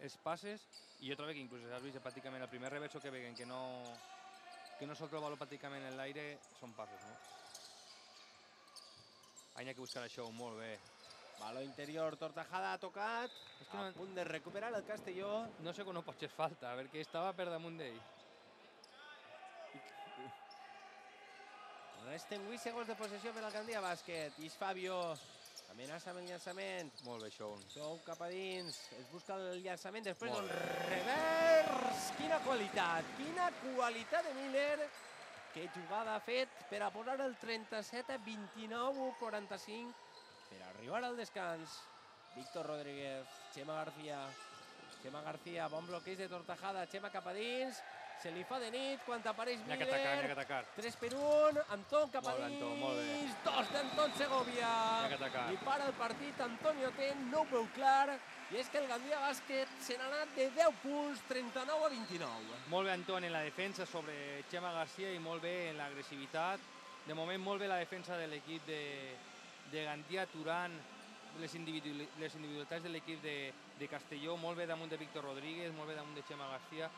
els passes i jo trobo que inclús has vist pràcticament el primer reverso que veguen que no, que no solta el valor pràcticament en l'aire són passes, no? Hay que buscar això, molt bé. Baló interior, Tortajada ha tocat. És que a no- punt de recuperar el Castelló. No sé com no pot fer falta, perquè estava per damunt d'ell. Resten 8 segons de possessió per al Gandia Bàsquet. Is Fabio amenaça amb el llançament. Molt bé, Sean. Sou cap a dins. Es busca el llançament. Després el revers. Quina qualitat. Quina qualitat de Miller. Que jugada ha fet per a posar el 37 a 29 45 per arribar al descans. Víctor Rodríguez, Xema García. Xema García, bon bloqueig de Tortajada. Xema cap a dins. Se li fa de nit quan apareix Miller. atacar, n'hi ha que atacar. 3 per 1, Anton cap a Molt dins, Anton, molt bé. dos d'Anton Segovia. N'hi ha que atacar. I para el partit Antonio Ten, no ho veu clar, i és que el Gandia Bàsquet se n'ha anat de 10 punts, 39 a 29. Molt bé Anton en la defensa sobre Xema García i molt bé en l'agressivitat. De moment molt bé la defensa de l'equip de, de Gandia aturant les, individu les individualitats de l'equip de, de Castelló, molt bé damunt de Víctor Rodríguez, molt bé damunt de Xema García.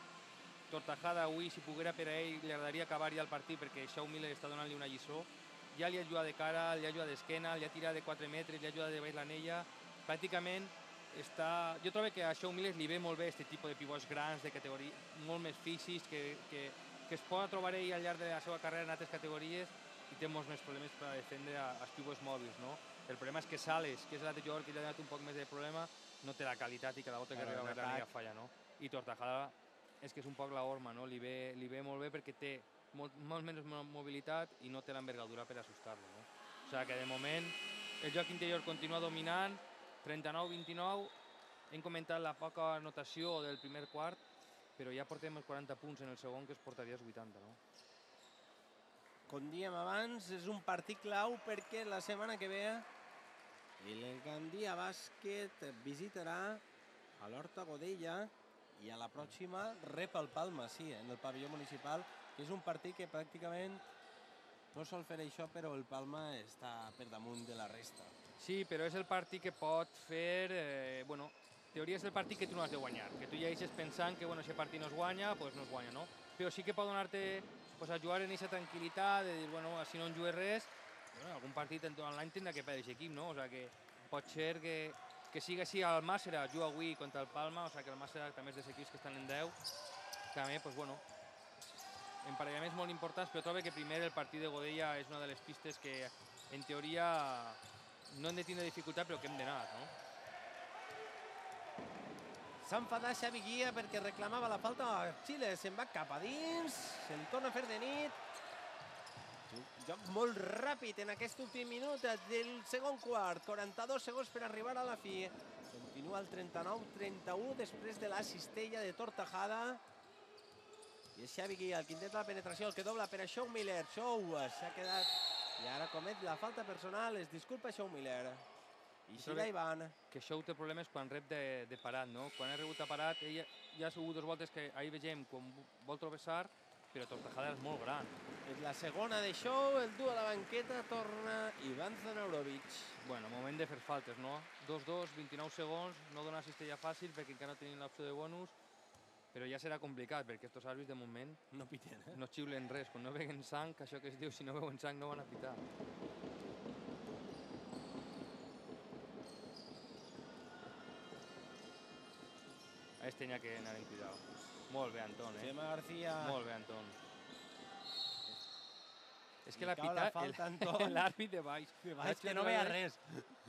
Tortajada avui, si poguera per a ell, li agradaria acabar ja el partit perquè Shaw Miller està donant-li una lliçó. Ja li ha jugat de cara, li ha jugat d'esquena, li ha tirat de 4 metres, li ha jugat de baix l'anella. Pràcticament està... Jo trobo que a Shaw Miller li ve molt bé aquest tipus de pivots grans, de categoria, molt més físics, que, que, que es pot trobar ell al llarg de la seva carrera en altres categories i té molts més problemes per a defendre els pivots mòbils, no? El problema és que Sales, que és l'altre jugador que li ha donat un poc més de problema, no té la qualitat i cada volta que arriba a la liga falla, no? I Tortajada és que és un poc la horma, no? Li ve, li ve molt bé perquè té molt, molt menys mo- mobilitat i no té l'envergadura per assustar-lo, no? O sigui que de moment el joc interior continua dominant, 39-29, hem comentat la poca anotació del primer quart, però ja portem els 40 punts en el segon que es portaria als 80, no? Com dèiem abans, és un partit clau perquè la setmana que ve el Gandia Bàsquet visitarà a l'Horta Godella i a la pròxima rep el Palma, sí, en el pavelló municipal, que és un partit que pràcticament no sol fer això, però el Palma està per damunt de la resta. Sí, però és el partit que pot fer... Eh, bueno, en teoria és el partit que tu no has de guanyar, que tu ja eixes pensant que bueno, si el partit no es guanya, doncs pues no es guanya, no? Però sí que pot donar-te pues, jugar en aquesta tranquil·litat, de dir, bueno, si no en jugues res, bueno, algun partit en tot l'any tindrà que perdre aquest equip, no? O sigui que pot ser que, que sigui així el Màcera, juga avui contra el Palma, o sigui que el Màcera també és dels equips que estan en 10, també, pues, bueno, emparellaments molt importants, però trobo que primer el partit de Godella és una de les pistes que, en teoria, no hem de tindre dificultat, però que hem d'anar, no? S'ha enfadat Xavi Guia perquè reclamava la falta. Xile se'n va cap a dins, se'n torna a fer de nit. Joc molt ràpid en aquest últim minut del segon quart. 42 segons per arribar a la fi. Continua el 39-31 després de la cistella de Tortajada. I és Xavi Guia el que intenta la penetració, el que dobla per a Shaw Miller. Shaw s'ha quedat... I ara comet la falta personal, es disculpa Shaw Miller. I Però Xila bé, Ivan. que això té problemes quan rep de, de parat, no? Quan ha rebut a parat, ella ja ha sigut dues voltes que ahir vegem quan vol travessar, però Tortajada és molt gran. És la segona de Shaw, el du a la banqueta, torna Ivan Zanaurovic. Bueno, moment de fer faltes, no? 2-2, 29 segons, no dona cistella fàcil perquè encara no tenim l'opció de bonus, però ja serà complicat perquè estos àrbits de moment No piten, eh? no xiulen res. Quan no veuen sang, això que es diu, si no veuen sang no van a pitar. A este ha que anar en cuidado. Molt bé, Anton, eh? Gemma García. Molt bé, Anton. És que la Anton. l'àrbit de baix. Que, Ha vaig, que no veia res.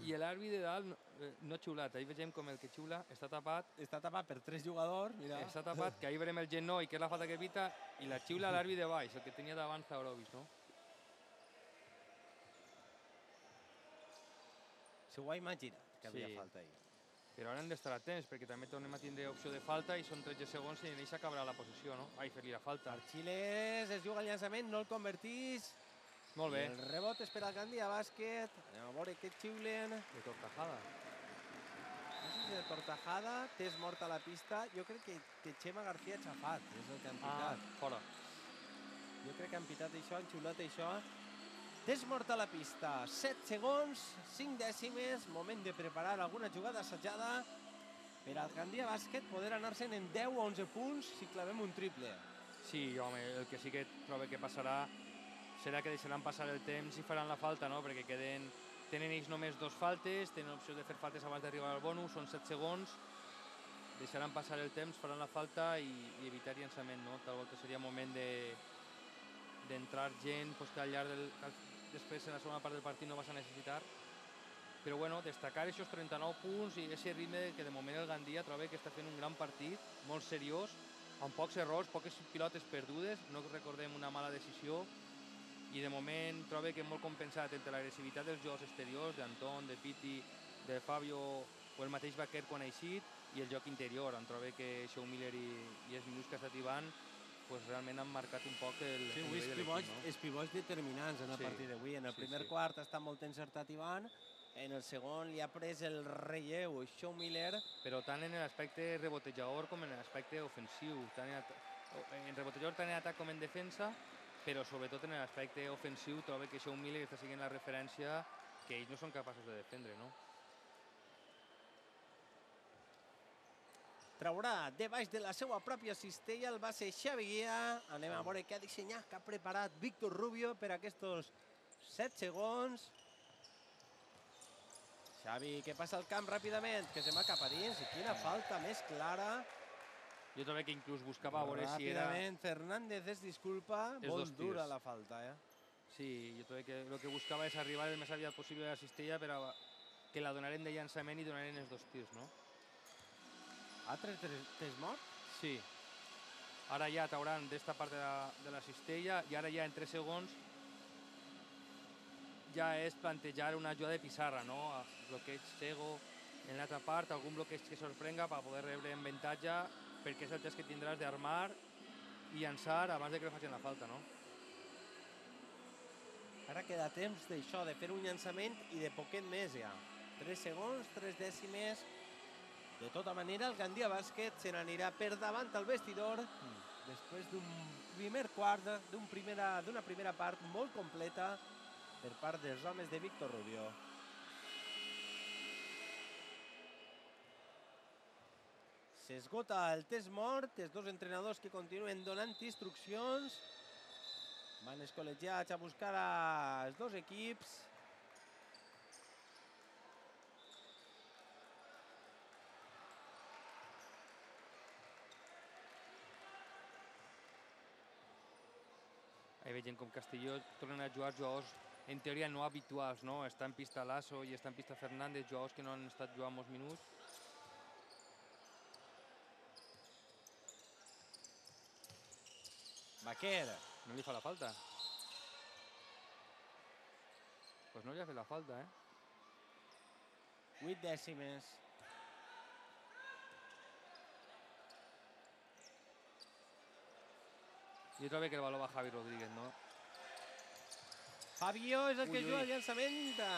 I l'àrbit de dalt no, eh, no ha xiulat. Ahir vegem com el que xiula està tapat, Està tapat per tres jugadors, mira. està tapat, que ahir veurem el genoi, que és la falta que pita, i la xiula l'àrbit de baix, el que tenia davant Zaurovic, no? Ho ha imaginat, que havia Sí. falta ahir. Però ara hem d'estar atents, perquè també tornem a tindre opció de falta i són 13 segons i en eixa acabarà la posició, no? Ai, fer-li la falta. Archiles es juga el llançament, no el convertís. Molt bé, I el rebot és per al Gandia Bàsquet. Anem a veure què xiulen. de Tortajada. De Tortajada, tens mort a la pista. Jo crec que, que Xema García ha xafat, és el que han Ah, pitat. fora. Jo crec que han pitat això, han xiulat això. Tens mort a la pista, 7 segons, 5 dècimes, moment de preparar alguna jugada assajada per al Gandia Bàsquet poder anar-se'n en 10 o 11 punts si clavem un triple. Sí, home, el que sí que trobo que passarà serà que deixaran passar el temps i faran la falta, no? Perquè queden, tenen ells només dos faltes, tenen opció de fer faltes abans d'arribar al bonus, són 7 segons, deixaran passar el temps, faran la falta i, i evitar llançament, no? Tal volta seria moment de d'entrar gent pues, que al llarg del, després en la segona part del partit no vas a necessitar. Però bueno, destacar aquests 39 punts i aquest ritme que de moment el Gandia troba que està fent un gran partit, molt seriós, amb pocs errors, poques pilotes perdudes, no recordem una mala decisió, i de moment trobo que molt compensat entre l'agressivitat dels jocs exteriors, d'Anton, de Piti, de Fabio o el mateix Baquer quan ha eixit, i el joc interior, on trobo que Shaw Miller i, i els minuts que ha estat Ivan pues, realment han marcat un poc el, Sí, el avui nivell de pivots, l'equip. No? els pivots determinants en el Sí, partit d'avui. En el sí, primer sí. quart està molt encertat Ivan, en el segon li ha pres el relleu Shaw Miller. però tant en l'aspecte rebotejador com en l'aspecte ofensiu. Tant en, en rebotejador tant en atac com en defensa, però sobretot en l'aspecte ofensiu trobo que Shaw Miller està seguint la referència que ells no són capaços de defendre, no? Traurà de baix de la seva pròpia cistella el base Xavi Guia. Anem a veure què ha dissenyat, què ha preparat Víctor Rubio per aquests 7 segons. Xavi, que passa al camp ràpidament, que se'n va cap a dins. I quina falta més clara. Jo trobo que inclús buscava a veure si era... Ràpidament, Fernández es disculpa. Molt dura la falta, eh? Sí, jo trobo que el que buscava és arribar el més aviat possible a la cistella per a que la donaren de llançament i donaren els dos tirs, no? Altre tens mort? Sí. Ara ja trauran d'esta part de la, de la cistella i ara ja en 3 segons ja és plantejar una jugada de pissarra, no? A Bloqueig cego en l'altra part, algun bloqueig que sorprenga per poder rebre en avantatge perquè és el test que tindràs d'armar i llançar abans de que facin la falta, no? Ara queda temps d'això, de fer un llançament i de poquet més ja. 3 segons, 3 dècimes. De tota manera, el Gandia Bàsquet se n'anirà per davant al vestidor després d'un primer quart, d'una primera, primera part molt completa per part dels homes de Víctor Rubio. S'esgota el test mort, els dos entrenadors que continuen donant instruccions. Van els col·legiats a buscar els dos equips. Ahí veiem com Castelló tornen a jugar jugadors en teoria no habituals, no? Està en pista Lasso i està en pista Fernández, jugadors que no han estat jugant molts minuts. Baquer. No li fa la falta. Doncs pues no li ha fet la falta, eh? 8 dècimes. Jo trobo que el valor va Javi Rodríguez, no? Fabio és el que Ui, juga ui. el llançament de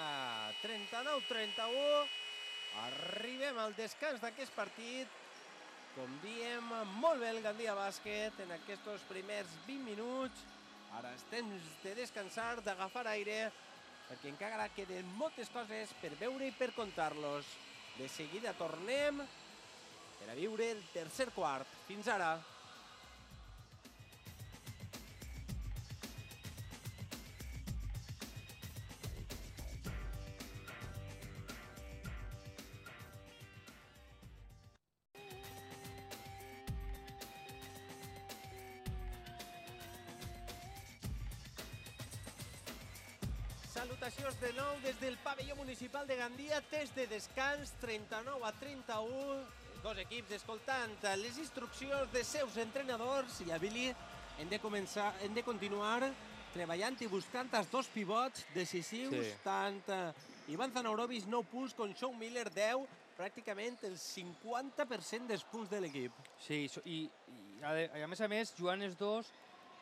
39-31. Arribem al descans d'aquest partit. Com diem, molt bé el Gandia Bàsquet en aquests primers 20 minuts. Ara és temps de descansar, d'agafar aire, perquè encara queden moltes coses per veure i per contar-los. De seguida tornem per a viure el tercer quart. Fins ara. Salutacions de nou des del pavelló municipal de Gandia, test de descans, 39 a 31. Dos equips escoltant les instruccions de seus entrenadors i a Billy hem de, començar, hem de continuar treballant i buscant els dos pivots decisius, Sí. tant eh, Ivan Zanaurovic 9 punts com Sean Miller 10, pràcticament el 50% dels punts de l'equip. Sí, i, i a, a més a més, jugant els dos,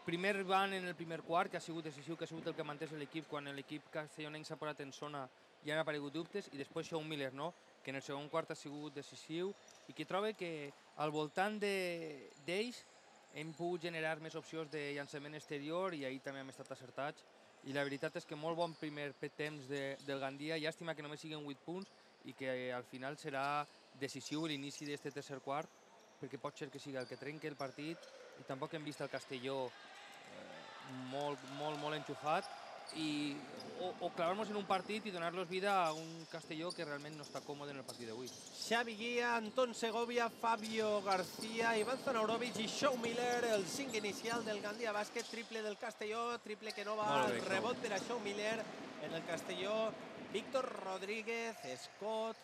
primer van en el primer quart, que ha sigut decisiu, que ha sigut el que ha mantès l'equip quan l'equip castellonenc s'ha posat en zona i han aparegut dubtes, i després Sean Miller, no? que en el segon quart ha sigut decisiu i que trobe que al voltant de- d'ells hem pogut generar més opcions de llançament exterior i ahir també hem estat acertats. I la veritat és que molt bon primer temps de, del Gandia, llàstima que només siguin 8 punts i que al final serà decisiu l'inici d'aquest tercer quart, perquè pot ser que sigui el que trenqui el partit i tampoc hem vist el Castelló molt, molt, molt enxufat i o, o clavar-nos en un partit i donar-los vida a un Castelló que realment no està còmode en el partit d'avui. Xavi Guia, Anton Segovia, Fabio García, Ivan Zanaurovic i Shaw Miller, el 5 inicial del Gandia Bàsquet, triple del Castelló, triple que no va, bé, rebot per a Shaw Miller en el Castelló, Víctor Rodríguez, Scott,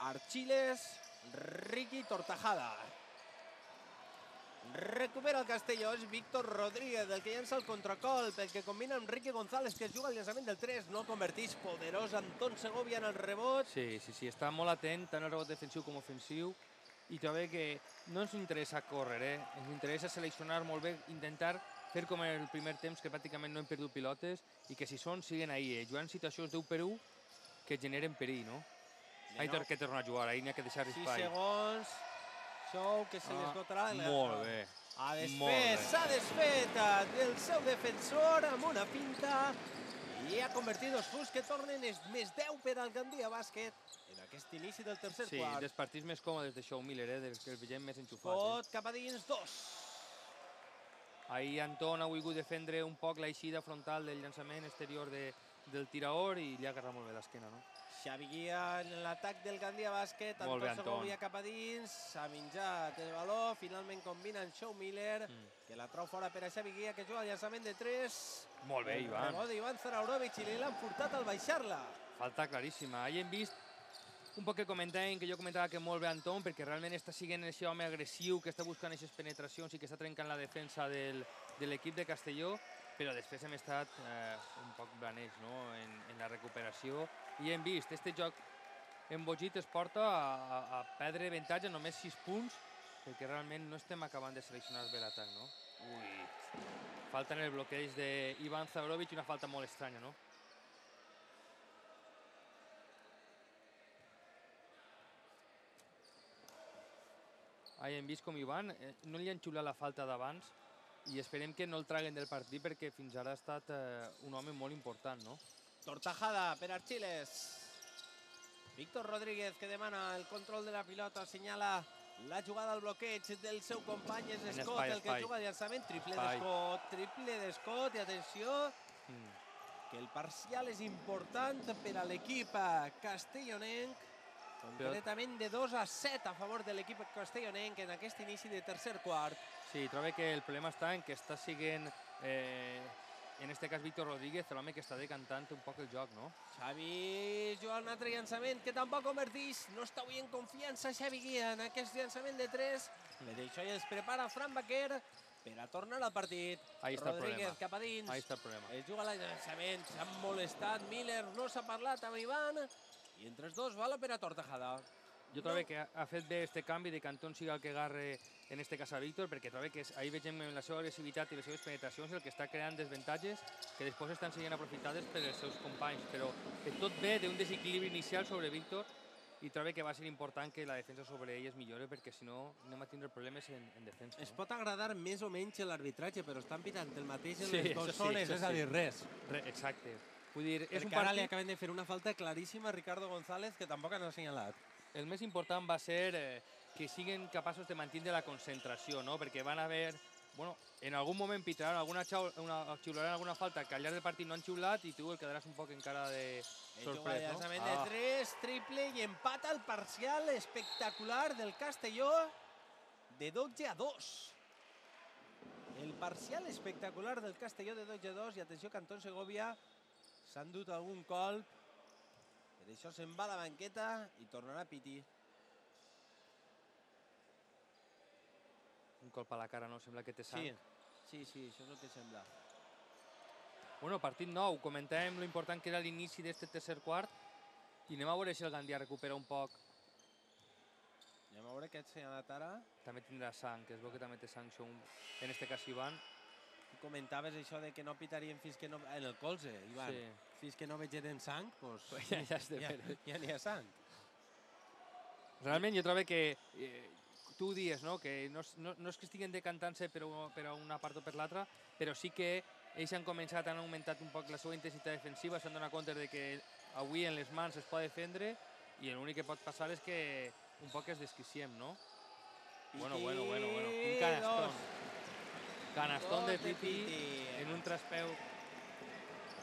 Archiles, Ricky Tortajada. Recupera el Castelló, és Víctor Rodríguez, el que llença el contracolp, el que combina amb Ricky González, que es juga al llançament del 3, no converteix, poderós Anton Segovia en el rebot, Sí, sí, sí, està molt atent tant al rebot defensiu com ofensiu i trobo que no ens interessa córrer, eh? ens interessa seleccionar molt bé, intentar fer com en el primer temps, que pràcticament no hem perdut pilotes i que si són, siguen ahí, eh? jugant situacions d'1 per 1 que generen perill, no? Té que tornar a jugar, ahí n'hi ha que deixar 6 espai. segons. Show que se Ah, l'esgotarà. la- molt bé. Ha desfet, s'ha desfet eh, del seu defensor amb una pinta i ha convertit dos punts que tornen és més 10 per al Gandia Bàsquet en aquest inici del tercer Sí, quart. dels partits més còmodes de Shaw Miller, eh? dels que el veiem més enxufats. Eh? Pot cap a dins, dos. Ahir Anton ha volgut defendre un poc l'eixida frontal del llançament exterior de, del tiraor i li ha agarrat molt bé l'esquena, no? Xavi Guia en l'atac del Gandia Bàsquet, Molt bé, Anton. Segovia cap a dins, s'ha menjat el valor, finalment combina en Show Miller, Mm. que la trau fora per a Xavi Guia, que juga al llançament de 3. Molt bé, Ivan. Rebot d'Ivan Zaraurovic i li l'han furtat al baixar-la. Falta claríssima. Ahir hem vist un poc que comentàvem, que jo comentava que molt bé Anton, perquè realment està sent aquest home agressiu, que està buscant aquestes penetracions i que està trencant la defensa del, de l'equip de Castelló, però després hem estat eh, un poc blaners no? en, en la recuperació i hem vist, este joc embogit es porta a, a, a perdre avantatge només 6 punts, perquè realment no estem acabant de seleccionar bé l'atac, no? Ui, falta en el bloqueig d'Ivan Zabrovic una falta molt estranya, no? Ahir hem vist com Ivan eh, no li han xulat la falta d'abans i esperem que no el traguen del partit perquè fins ara ha estat eh, un home molt important, no? Tortajada per Archiles. Víctor Rodríguez que demana el control de la pilota, assenyala la jugada al bloqueig del seu company, és Scott espai, el que espai. juga llançament, triple Espai. d'Escott, triple d'Escott, i atenció, Mm. que el parcial és important per a l'equip eh, castellonenc, concretament de 2 a 7 a favor de l'equip castellonenc en aquest inici de tercer quart. Sí, trobo que el problema està en que està siguent, eh, en este cas, Víctor Rodríguez, l'home que està decantant un poc el joc, no? Xavi juga un altre llançament que tampoc convertís. No està avui en confiança Xavi Guia en aquest llançament de 3. Per això ja es prepara Fran Baquer. per a tornar al partit. Ahí està el Rodríguez problema. cap a dins. Ahí està el problema. Es juga l'allançament, s'han molestat, Miller no s'ha parlat amb Ivan, i entre els dos bala per a Tortajada. Jo trobo que ha- fet bé este canvi de que Anton siga el que agarre en este cas a Víctor, perquè trobo que ahir vegem la seva agressivitat i les seves penetracions el que està creant desavantatges que després estan sent aprofitades per els seus companys, però que tot ve d'un desequilibri inicial sobre Víctor i trobo que va ser important que la defensa sobre ell es millore perquè si no anem a tindre problemes en, en defensa. Es No? pot agradar més o menys l'arbitratge, però estan pitant el mateix en Sí, les dues sí, zones, això és a sí. dir, res. Re, exacte. Vull dir, és un Perquè ara li partit... acaben de fer una falta claríssima a Ricardo González, que tampoc han assenyalat. El més important va ser eh, que siguin capaços de mantenir la concentració, no? perquè van haver... Bueno, en algun moment pitaran alguna, una, xiularan alguna falta que al llarg del partit no han xiulat i tu el quedaràs un poc encara de El sorprès, no? llançament de 3, triple i empata el parcial espectacular del Castelló de 12 a 2. El parcial espectacular del Castelló de 12 a 2 i atenció que Anton Segovia s'han dut algun colp. Per això se'n va a la banqueta i tornarà a Piti. Un colp a la cara, no? Sembla que té sang. Sí, sí, sí, això és el que sembla. Bueno, partit nou. Comentàvem lo important que era l'inici d'aquest tercer quart i anem a veure si el Gandia recupera un poc. Anem a veure què ha assenyalat ara. També tindrà sang, que es veu que també té sang, en este cas Ivan. Comentaves això de que no pitarien fins que no... En el colze, Ivan. Sí. Fins que no vegeren sang, doncs... Pues ja, ja ja, ja n'hi ha sang. Realment jo trobo que eh, tu ho dies, no? que no, no, no és que estiguen decantant-se per, per una part o per l'altra, però sí que ells han començat, han augmentat un poc la seva intensitat defensiva, s'han donat compte de que avui en les mans es pot defendre i l'únic que pot passar és que un poc es desquiciem, no? Bueno, bueno, bueno, bueno. Quin canastón. Canastón de Piti en un traspeu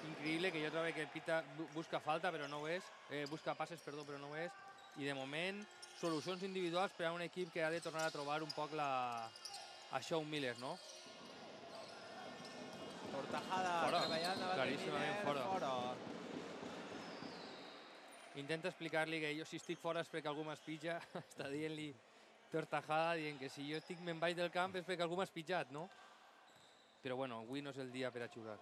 increïble que jo trobo que el Pita bu- busca falta però no ho és, eh, busca passes perdó però no ho és i de moment solucions individuals per a un equip que ha de tornar a trobar un poc la... a Shawn Miller, no? Tortajada Fora. treballant davant Claríssimament Miller, fora. fora. Intenta explicar-li que jo si estic fora és perquè algú m'espitja, està dient-li tortajada, dient que si jo estic me'n vaig del camp és perquè algú m'ha espitjat, no? Però bueno, avui no és el dia per a jugar.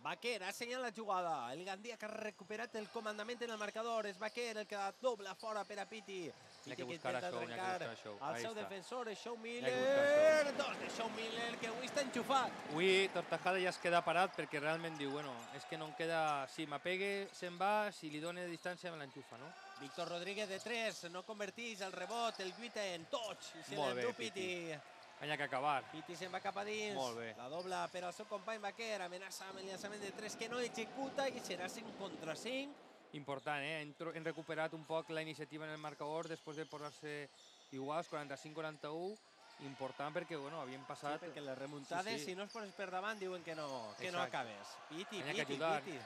Baquer ha senyat la jugada. El Gandia que ha recuperat el comandament en el marcador. És Baquer el que dobla fora per a Piti. Piti que buscar intenta que trencar. El seu està. defensor és Shaw que Miller. Dos de Shaw Miller, que avui està enxufat. Avui Tortajada ja es queda parat perquè realment diu, bueno, és que no em queda... Si m'apegue, se'n va, si li dona distància me l'enxufa, no? Víctor Rodríguez de 3, no converteix el rebot, el lluita en touch. I se Molt bé, l'endú Piti. N'hi ha que acabar. Piti se'n va cap a dins. Molt bé. La dobla per al seu company Baquer. Amenaça amb el llançament de 3 que no executa i serà 5 contra 5. Important, eh? Hem, hem recuperat un poc la iniciativa en el marcador després de posar-se iguals, 45-41. Important perquè, bueno, havíem Sí, passat... perquè les remuntades, Sí, sí. si no es poses per davant, diuen que no, que no Exacte. acabes. Piti, Tenia que piti, ajudar. piti.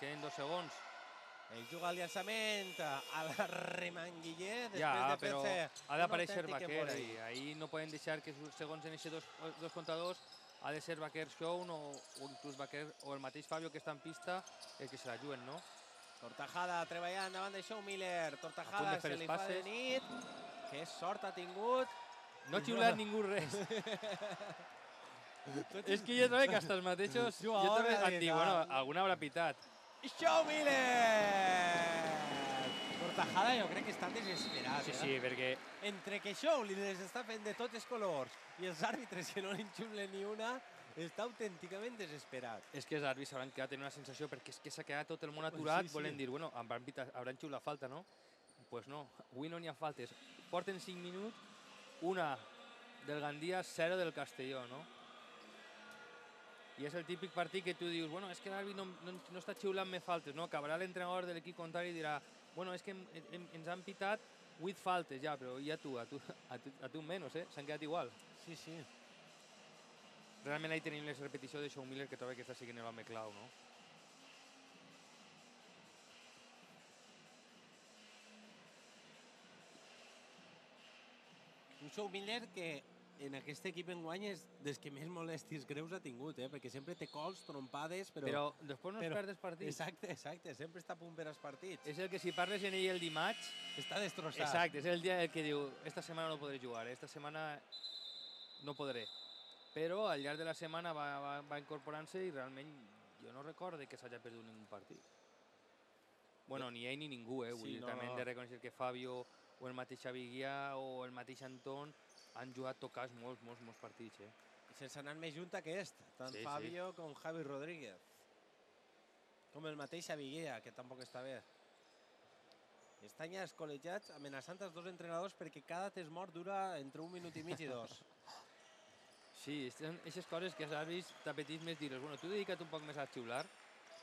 Queden dos segons. Ell juga al llançament a la remanguiller, després Ja, de però ha d'aparèixer Baquer i ahir no podem deixar que segons en aquests dos, dos comptadors ha de ser Baquer Show o, o inclús Baquer o el mateix Fabio que està en pista el que se la juguen, no? Tortajada treballant davant de Shaw Miller. Tortajada se li fa de nit. Que sort ha tingut. No ha xiulat ningú res. és que jo trobo que els mateixos... Jo també et dic, bueno, alguna haurà pitat. Shaw Miller! Tortajada jo crec que està desesperat. Sí, eh? sí, perquè Entre que Shaw li les està fent de tots els colors i els àrbitres que no li enxulen ni una, està autènticament desesperat. és que els àrbits s'hauran quedat en una sensació perquè és que s'ha quedat tot el món aturat, Sí, sí. volen dir, bueno, hauran, pitat, hauran xiulat la falta, no? Pues no, avui no n'hi ha faltes. Porten 5 minuts, una del Gandia, 0 del Castelló, no? I és el típic partit que tu dius, bueno, és que l'àrbit no, no, no està xiulant-me faltes, no? Acabarà l'entrenador de l'equip contrari i dirà, bueno, és que hem, hem, ens han pitat 8 faltes ja, però i a tu, a tu, a tu, a tu menys, eh? S'han quedat igual. Sí, sí. Realment ahí tenim les repeticions de Shawn Miller que trobo que està siguent l'home clau, no? Un Shaw Miller que en aquest equip enguany és dels que més molèsties greus ha tingut, eh? perquè sempre té cols, trompades, però... Però, després no es però- perdes partits. Exacte, exacte, sempre està a punt per als partits. És el que si parles en ell el dimarts, Està destrossat. exacte, és el dia el que diu esta setmana no podré jugar, esta setmana no podré. Però al llarg de la setmana va, va, va incorporant-se i realment jo no recordo que s'hagi perdut ningú partit. Bueno, ni ell ni ningú, eh? Vull Sí, dir, no, també no. hem de reconèixer que Fabio o el mateix Xavi Guià o el mateix Anton han jugat tocats molts, molts, molts partits, eh? I sense anar més junta que est, tant Sí, sí. Fabio com Javi Rodríguez. Com el mateix Xavi Guia, que tampoc està bé. Estan ja els col·legiats amenaçant els dos entrenadors perquè cada test mort dura entre un minut i mig i dos. Sí, són aquestes coses que els àrbits t'apetís més dir bueno, tu dedica't un poc més a xiular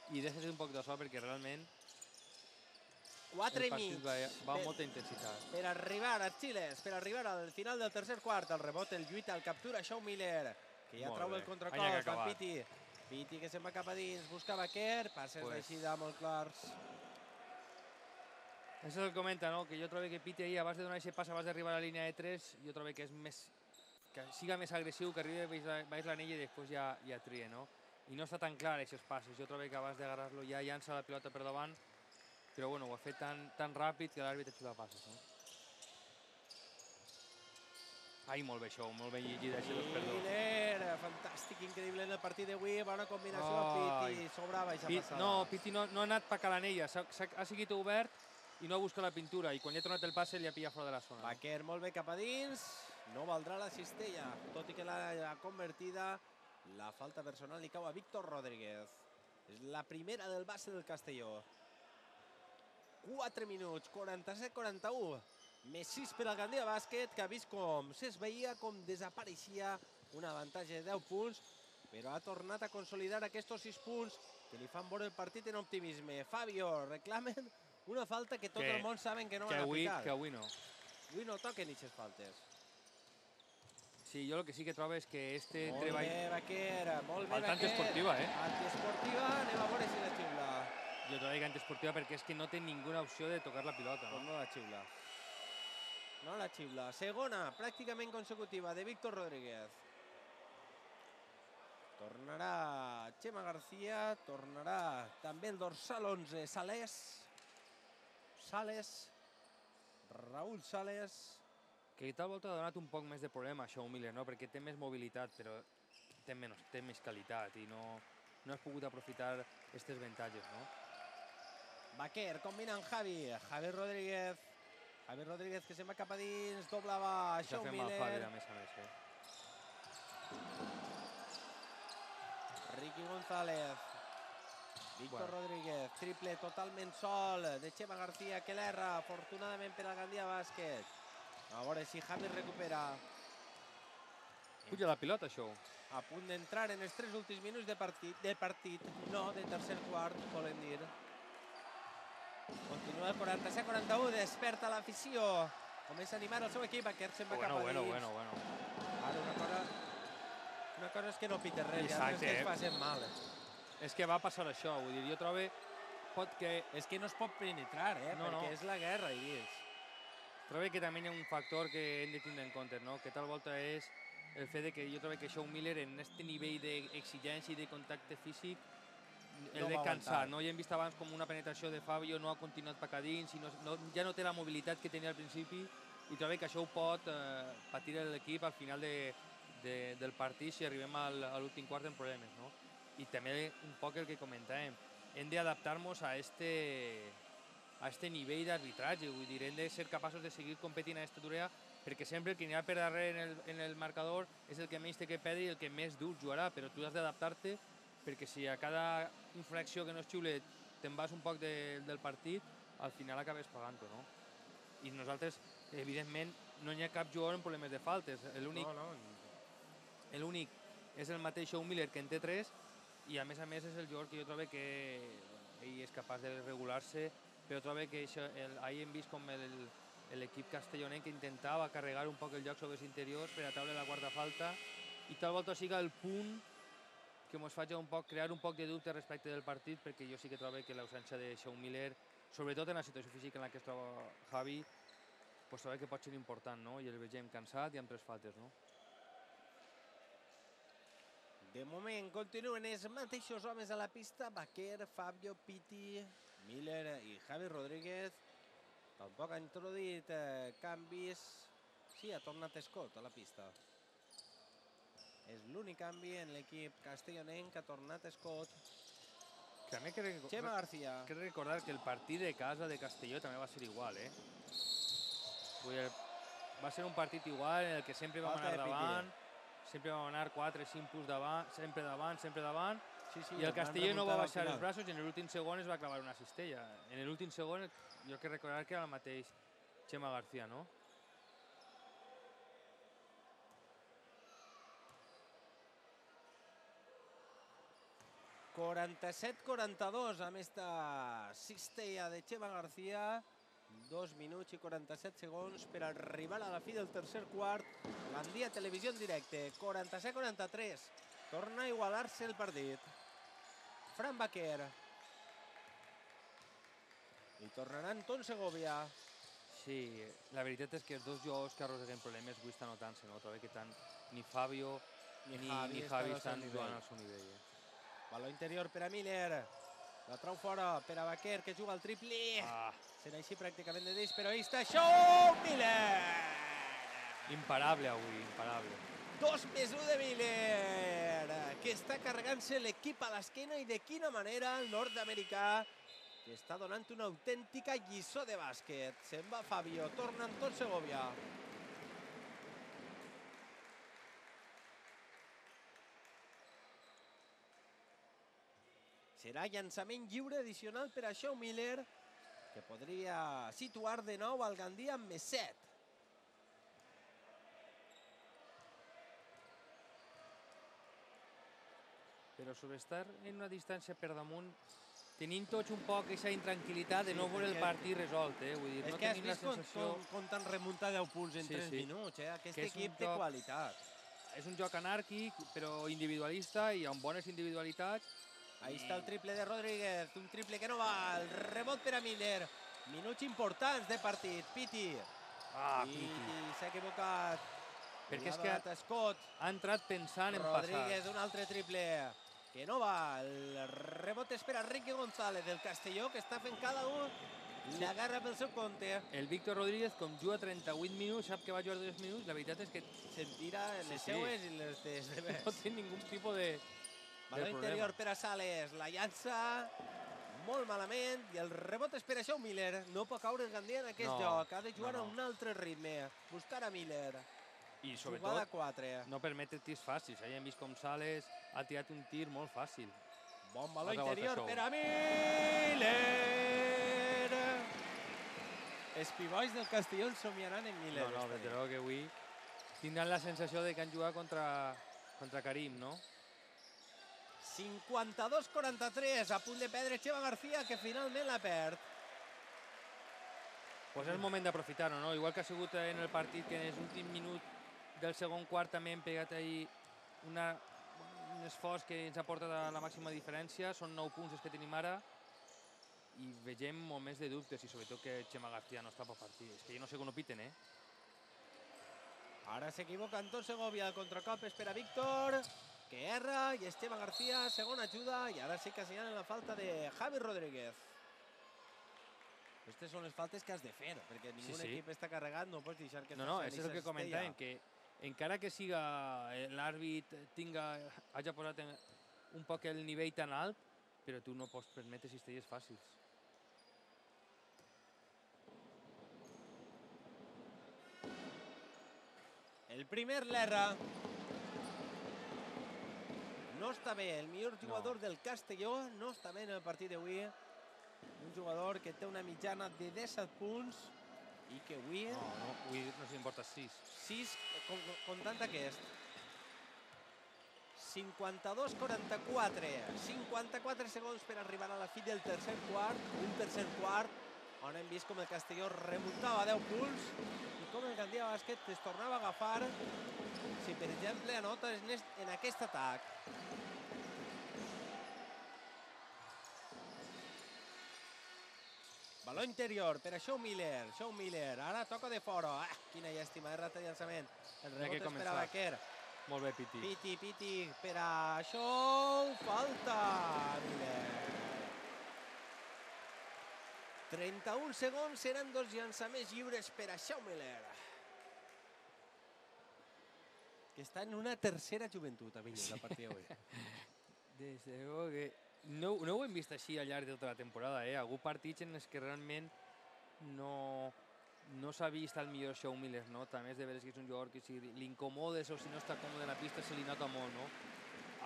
i deixa't un poc de so perquè realment 4 el i mig va, va per, amb molta intensitat. per arribar a Chiles, per arribar al final del tercer quart. El rebot, el lluita, el captura Shaw Miller, que ja Molt trau bé. el contracòs,Anya que va acabat. Piti. Piti que se'n va cap a dins, busca Baquer, passes Pues- d'aixida molt clars. Això és el que comenta, no? que jo trobo que Piti ahir, abans de donar aquest pas, abans d'arribar a la línia de 3, jo trobo que és més que siga més agressiu, que arribi baix la- baix l'anella i després ja, ja trie, no? I no està tan clar aquests passos. Jo trobo que abans d'agarrar-lo ja llança la pilota per davant, però bueno, ho ha fet tan, tan ràpid que l'àrbit ha xutat passes, no? Ai, molt bé això, molt ben llegit, això dos per dos. Miller, fantàstic, increïble en el partit d'avui, bona combinació amb Ai. Piti, sobrava aquesta Pit, passada. no, Piti no, no ha anat per l'anella, s'ha- s'ha- ha seguit obert i no ha buscat la pintura, i quan ja ha tornat el passe li ha pillat fora de la zona. Baquer molt bé cap a dins, no valdrà la cistella, tot i que la convertida, la falta personal li cau a Víctor Rodríguez. És la primera del base del Castelló. 4 minuts, 47-41. Més 6 per al Gandia Bàsquet, que ha vist com s'esveia, com desapareixia un avantatge de 10 punts, però ha tornat a consolidar aquests 6 punts que li fan veure el partit en optimisme. Fabio, reclamen una falta que tot Que- el món saben que no que van avui, aplicar. que avui no. Avui no toquen aquestes faltes. Sí, jo el que sí que trobo és que este Molt treball... bé, Baquer, molt bé, Falta Baquer. antiesportiva, eh? Antiesportiva, anem a veure si la xiula. Jo trobo que antiesportiva perquè és que no té ninguna opció de tocar la pilota, no? no la xiula. No la xiula. Segona, pràcticament consecutiva, de Víctor Rodríguez. Tornarà Xema García, tornarà també el dorsal 11, Sales. Sales. Raúl Sales. Que tal volta ha donat un poc més de problema a Shaw Miller, no? Perquè té més mobilitat, però té, menys, té més qualitat i no, no has pogut aprofitar aquestes avantatges, no? Baquer combina amb Javi. Javi Rodríguez. Javi Rodríguez que se'n va cap a dins, doblava fet mal Javi, Miller. a més a més, eh? Ricky González. Víctor Bueno. Rodríguez, triple totalment sol de Xema García que l'erra, afortunadament per al Gandia Bàsquet. A veure si Javi recupera Puja la pilota, això. a punt d'entrar en els tres últims minuts de partit, de partit, no, de tercer quart, volen dir. Continua el 47-41, desperta l'afició. Comença a animar el seu equip, aquest se'n va Bueno, cap a bueno, dins. bueno, bueno. Ara, una cosa, una cosa és que no pite res, i altra és que Exacte. es facin mal. És que va passar això, vull dir, jo trobo pot que És que no es pot penetrar, eh? No, perquè no. és la guerra, i dins. Trobo que també hi ha un factor que hem de tindre en compte, no? que tal volta és el fet de que jo trobo que Shaw Miller en aquest nivell d'exigència i de contacte físic el No de va cansar. aguantar. No? Ja hem vist abans com una penetració de Fabio no ha continuat per dins, i no, no, ja no té la mobilitat que tenia al principi i trobo que això ho pot eh, patir l'equip al final de, de, del partit si arribem al, a l'últim quart amb problemes. No? I també un poc el que comentàvem, hem d'adaptar-nos a este, a este nivell d'arbitratge, vull dir, hem de ser capaços de seguir competint a aquesta durea perquè sempre el que anirà per darrere en el, en el marcador és el que menys té que perdre i el que més dur jugarà, però tu has d'adaptar-te perquè si a cada infracció que no es xiule te'n vas un poc de, del partit, al final acabes pagant-ho, no? I nosaltres, evidentment, no hi ha cap jugador en problemes de faltes. L'únic No, no. l'únic és el mateix Shaw Miller que en té 3 i a més a més és el jugador que jo trobo que ell és capaç de regular-se però trobo que això, el, ahir hem vist com el- l'equip castellonenc que intentava carregar un poc el joc sobre els interiors per a taule la quarta falta i tal volta siga el punt que ens faci un poc, crear un poc de dubte respecte del partit perquè jo sí que trobo que l'ausència de Shaw Miller sobretot en la situació física en la que es troba Javi pues trobo que pot ser important no? i el vegem cansat i amb tres faltes no? De moment continuen els mateixos homes a la pista, Baquer, Fabio, Piti, Miller i Javi Rodríguez. Tampoc ha introduït eh, canvis. Sí, ha tornat Scott a la pista. És l'únic canvi en l'equip castellonenc que ha tornat Scott. Que mi crec, Xema García. crec recordar que el partit de casa de Castelló també va ser igual, eh? Va ser un partit igual en el que sempre vam Falta anar davant, sempre vam anar 4 5 punts davant, sempre davant, sempre davant, Sí, sí, i el Castelló no va baixar els braços i en l'últim segon es va clavar una cistella. En l'últim segon jo crec recordar que era el mateix Xema García, no? 47-42 amb esta cistella de Xema García. 2 minuts i 47 segons per arribar a la fi del tercer quart. Gandia Televisió en directe, 47-43. Torna a igualar-se el partit. Fran Baquer. I tornarà Anton Segovia. Sí, la veritat és que els dos jugadors que arrosseguen problemes avui estan notant-se, no? Trobo que tant ni Fabio ni, ni Javi, estan jugant al seu nivell. Eh? Baló interior per a Miller. La trau fora per a Baquer, que juga al triple. Ah, Serà així pràcticament de deix, però ahí està Show Miller! imparable avui, imparable. Dos més un de Miller, que està carregant-se l'equip a l'esquena i de quina manera el nord-americà que està donant una autèntica lliçó de bàsquet. Se'n va Fabio, torna Anton Segovia. Serà llançament lliure addicional per a Shaw Miller, que podria situar de nou al Gandia amb més 7. Però sobre estar en una distància per damunt, tenint tots un poc aquesta intranquil·litat de no veure el partit resolt, eh? Vull dir, És no que has la vist com, sensació... com, com t'han remuntat 10 punts en Sí, 3 sí. minuts, eh? Aquest equip té qualitat. És un joc anàrquic, però individualista i amb bones individualitats. Ahí està el triple de Rodríguez, un triple que no va, el rebot per a Miller. Minuts importants de partit, Piti. Ah, Piti. i s'ha equivocat. Perquè és que Scott, ha entrat pensant en Rodríguez, passar. un altre triple que no va. El rebot és per a Ricky González del Castelló, que està fent cada un la garra pel seu compte. El Víctor Rodríguez, com juga 38 minuts, sap que va jugar 2 minuts, la veritat és que Se'n tira Sí, les sí. seues i les de no té ningú tipus de... Baló interior per a Sales, la llança molt malament i el rebot és per a Shaw Miller. No pot caure Gandia en aquest No, joc, ha de jugar no, a no. un altre ritme, buscar a Miller. I Jugada sobretot 4. no permet tirs fàcils. Ja hem vist com Sales ha tirat un tir molt fàcil. Bon baló interior per a Miller. Els pivots del Castelló el somiaran en Miller. No, no, luego que avui tindran la sensació de que han jugat contra, contra Karim, no? 52-43, a punt de perdre Xeva García, que finalment la perd. Pues és moment d'aprofitar-ho, no? Igual que ha sigut en el partit que en l'últim minut del segon quart també hem pegat ahí una, un esforç que ens ha portat a la màxima diferència. Són 9 punts els que tenim ara i vegem moments de dubtes i sobretot que Xema García no està per partit. És que jo no sé com ho piten, eh? Ara s'equivoca Anton Segovia, el contracop és per a Víctor, que erra, i Esteban García, segona ajuda, i ara sí que assenyalen la falta de Javi Rodríguez. Aquestes són les faltes que has de fer, perquè ningú sí. equip està carregat, no pots deixar que No, no, això és el que comentàvem, que encara que siga eh, l'àrbit tinga, hagi posat en, un poc el nivell tan alt, però tu no pots permetre cistelles fàcils. El primer l'erra. No està bé, el millor jugador del Castelló no està bé en el partit d'avui. Un jugador que té una mitjana de 17 punts i que avui No, no, avui no s'importa 6. 6, com, comptant aquest. 52-44. 54 segons per arribar a la fi del tercer quart. Un tercer quart on hem vist com el Castelló remuntava 10 punts com el Gandia Bàsquet es tornava a agafar si, per exemple, anota en est- en aquest atac. Baló interior per a Shaw Miller. Shaw Miller, ara toca de fora. Ah, quina llàstima, errat el llançament. El que rebot és per a començar. Baquer. Molt bé, Piti. Piti, piti, per a Shaw. Falta, Miller. 31 segons, seran dos llançaments lliures per a Shaw Miller. que està en una tercera joventut, a Vinyes, la partida avui. Des de luego que no, no ho hem vist així al llarg de tota la temporada, eh? Algú partits en els que realment no, no s'ha vist el millor Show Miller, no? També és de veres que és un jugador que si l'incomodes o si no està còmode en la pista se li nota molt, no?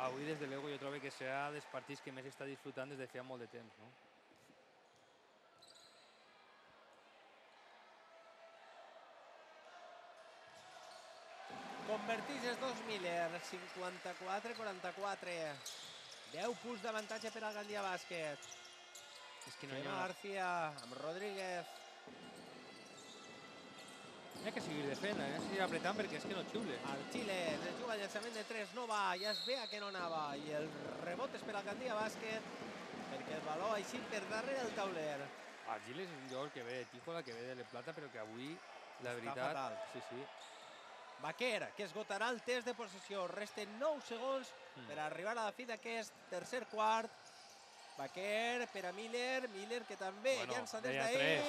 Avui, des de luego, jo trobo que serà dels partits que més està disfrutant des de feia molt de temps, no? Convertix els Miller, 54-44. 10 punts d'avantatge per al Gandia Bàsquet. És que no hi ha... García amb Rodríguez. Hi ha que seguir defent, que seguir apretant perquè és que no xiule. El Xile es juga el llançament de 3, no va, ja es veia que no anava. I el rebot és per al Gandia Bàsquet, perquè el baló així per darrere del tauler. El Giles és un jugador que ve de Tíjola, que ve de La Plata, però que avui, la Està veritat... fatal. Sí, sí. Baquer, que esgotarà el test de possessió. Resten 9 segons Mm. per arribar a la fi d'aquest tercer quart. Baquer per a Miller, Miller que també Bueno, llança des d'ahir.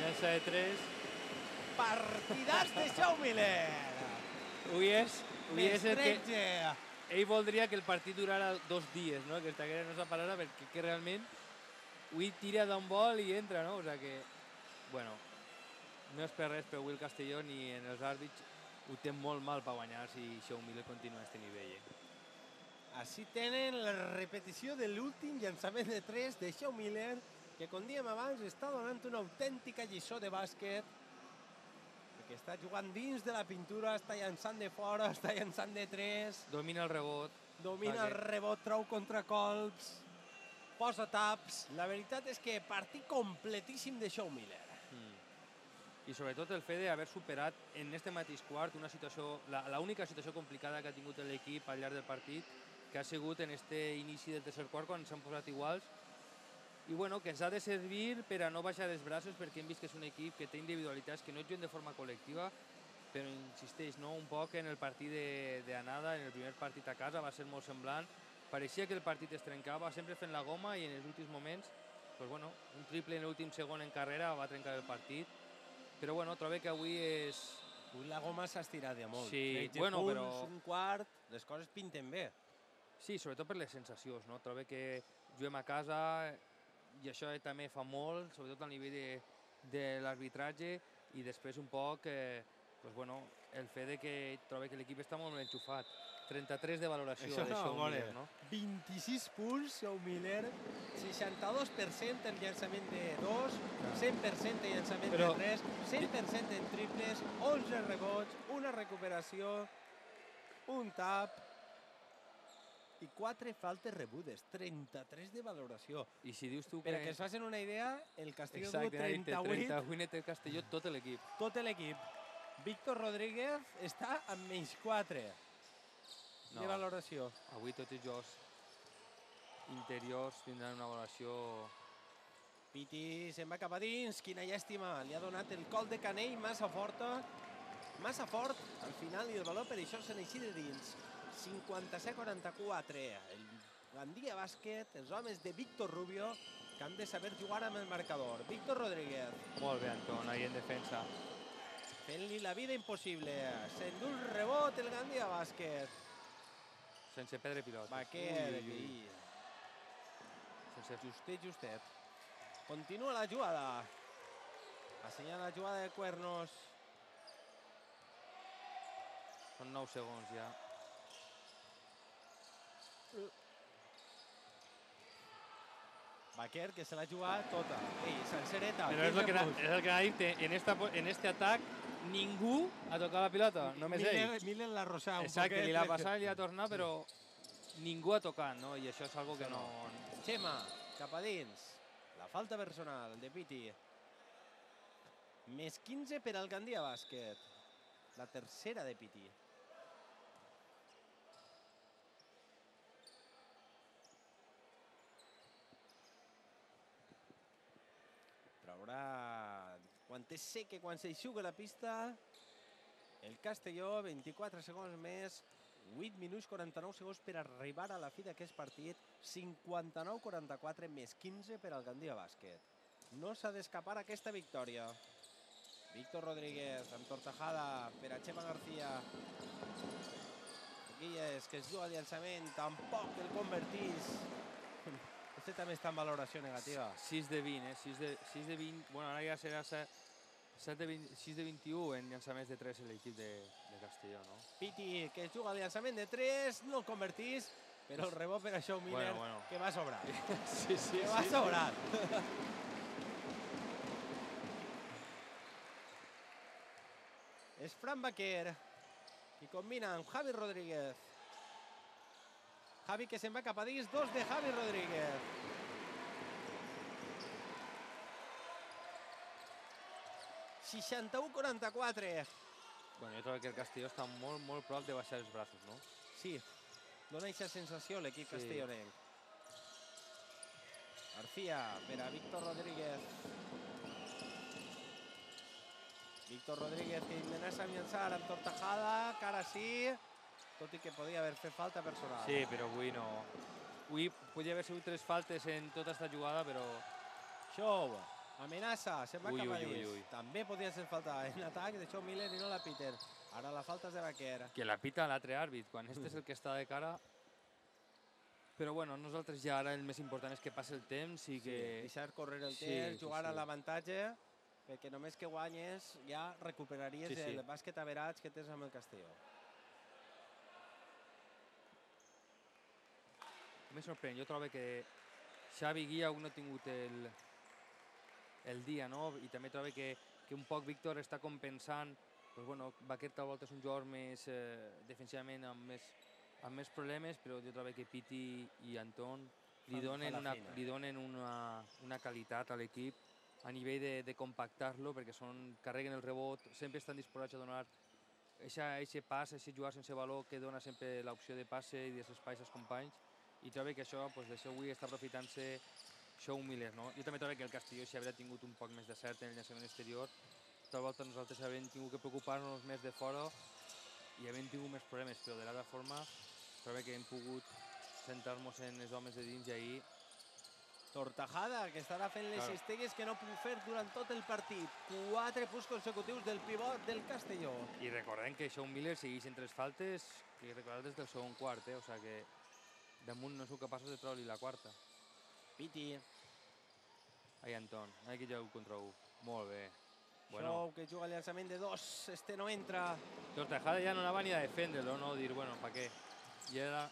Llança de 3. Partidàs de Shaw Miller. Avui és, avui és el que... 13. Ell voldria que el partit durara dos dies, no? que en esa parada perquè que realment avui tira d'un vol i entra, no? O sea que, bueno, no és per res, però avui el Castelló ni en els àrbits ho té molt mal per guanyar si Show Miller continua a aquest nivell. Eh? Així tenen la repetició de l'últim llançament de 3 de Shaw Miller, que, com dèiem abans, està donant una autèntica lliçó de bàsquet, perquè està jugant dins de la pintura, està llançant de fora, està llançant de 3, Domina el rebot, domina el rebot, trau contracolps, posa taps. La veritat és que partit completíssim de Shaw Miller. I sobretot el fet d'haver superat en este mateix quart una situació, la, la única situació complicada que ha tingut l'equip al llarg del partit, que ha sigut en este inici del tercer quart quan s'han posat iguals, i bueno, que ens ha de servir per a no baixar els braços perquè hem vist que és un equip que té individualitats que no juguen de forma col·lectiva, però insisteix, no? un poc en el partit d'anada, en el primer partit a casa va ser molt semblant, pareixia que el partit es trencava sempre fent la goma i en els últims moments pues bueno, un triple en l'últim segon en carrera va trencar el partit, però bueno, trobo que avui és... Avui la goma s'ha estirat ja molt. Sí, 13 bueno, punts, però- un quart, les coses pinten bé. Sí, sobretot per les sensacions, no? Trobo que juguem a casa i això també fa molt, sobretot a nivell de, de l'arbitratge i després un poc, eh, pues bueno, el fet de que trobo que l'equip està molt enxufat. 33 de valoració Això de no, Shaw. Miller, no? 26 punts, Shaw Miller, 62% en llançament de 2, 100% en llançament Però- de 3, 100% en triples, 11 rebots, una recuperació, un tap i 4 faltes rebudes, 33 de valoració. I si dius tu que... Per a que es facin una idea, el Castelló Exacte, 38, 38, 38 té el Castelló tot l'equip. tot l'equip. Víctor Rodríguez està amb menys 4 No. de valoració. Avui tots els jocs interiors tindran una valoració... Piti se'n va cap a dins, quina llàstima, li ha donat el col de Canell massa forta, massa fort al final i el valor per això se n'eixí de dins. 57-44, el Gandia Bàsquet, els homes de Víctor Rubio, que han de saber jugar amb el marcador. Víctor Rodríguez, Molt bé, Anton, ahí en defensa. fent-li la vida impossible. S'endú el rebot el Gandia Bàsquet. Sense perdre pilotes. Baquer, aquí, Sense justet, justet. Continua la jugada. Assenyala la jugada de Cuernos. Són 9 segons ja. Baquer, que se l'ha jugat tota. Ei, sencereta. Però és el 15 que, és el que ha dit, en, esta, en este atac ningú ha tocat la pilota, només ell. Miller, Miller l'ha arrossat un Exacte, li l'ha passat i li ha tornat, però ningú ha tocat, no? I això és algo que no... Xema, cap a dins. La falta personal de Piti. Més 15 per al Gandia Bàsquet. La tercera de Piti. Traurà... Quan té seca, quan s'eixuga la pista, el Castelló, 24 segons més, 8 minuts 49 segons per arribar a la fi d'aquest partit, 59-44 més 15 per al Gandia Bàsquet. No s'ha d'escapar aquesta victòria. Víctor Rodríguez amb Tortajada per a Xema García. Guilles, que es juga al llançament, tampoc el convertís. Este també està en valoració negativa. 6 de 20, eh? 6 de, 6 de 20. Bueno, ara ja serà 7, 7 de 20, 6 de 21 en llançaments de 3 en l'equip de, de Castelló, no? Piti, que es juga al llançament de 3, no el convertís, però el rebot per a Shaw Miller, Bueno, bueno. que va sobrar. Sí, sí, que va sobrar. És Fran Baquer, qui combina amb Javi Rodríguez. Javi que se'n va cap a dins, dos de Javi Rodríguez. ...61-44. Bueno, jo trobo que el Castelló està molt, molt prop de baixar els braços, no? Sí, dona aquesta sensació l'equip Sí. castellonenc. García per a Víctor Rodríguez. Víctor Rodríguez que amb llançar amb Tortajada, que ara sí, tot i que podia haver fet falta personal. Sí, però avui no. Avui podia haver sigut tres faltes en tota esta jugada, però Show, amenaça, se'n va Ui, a ui, ui. També podia ser falta en atac de Miller i no la Peter. Ara la falta és de Baquer. que la pita l'altre àrbit, quan este és el que està de cara. Però bueno, nosaltres ja ara el més important és que passi el temps i Sí, que... deixar córrer el Sí, temps, sí, jugar a sí. l'avantatge, perquè només que guanyes ja recuperaries Sí, sí. el bàsquet averats que tens amb el Castelló. Me sorprèn, jo trobo que Xavi Guia no ha tingut el, el dia, no? I també trobo que, que un poc Víctor està compensant, pues bueno, Baquet tal volta és un jugador més eh, defensivament amb més, amb més problemes, però jo trobo que Piti i Anton li donen, una, li donen una, una qualitat a l'equip a nivell de, de compactar-lo, perquè són, carreguen el rebot, sempre estan disposats a donar aquest pas, aquest jugar sense valor que dona sempre l'opció de passe i dels espais als companys, i trobo que això, doncs, d'això avui està aprofitant-se Shaw Miller, no? Jo també trobo que el Castelló, si hauria tingut un poc més de cert en el llançament exterior, tal volta nosaltres havíem tingut que preocupar-nos més de fora i havíem tingut més problemes, però de l'altra forma trobo que hem pogut centrar-nos en els homes de dins i ahir Tortajada, que estarà fent les Claro. cistelles que no puc fer durant tot el partit. Quatre punts consecutius del pivot del Castelló. I recordem que Shawn Miller segueix en tres faltes, i recordar des del segon quart, eh? o sigui que damunt no sou capaços de treure-li la quarta. Piti, Ai, Anton, que jugo contra un. Molt bé. bueno. Que juga al llançament de dos, este no entra. Tortajada ja no anava ni a defendre-lo, no dir, bueno, pa què? I era...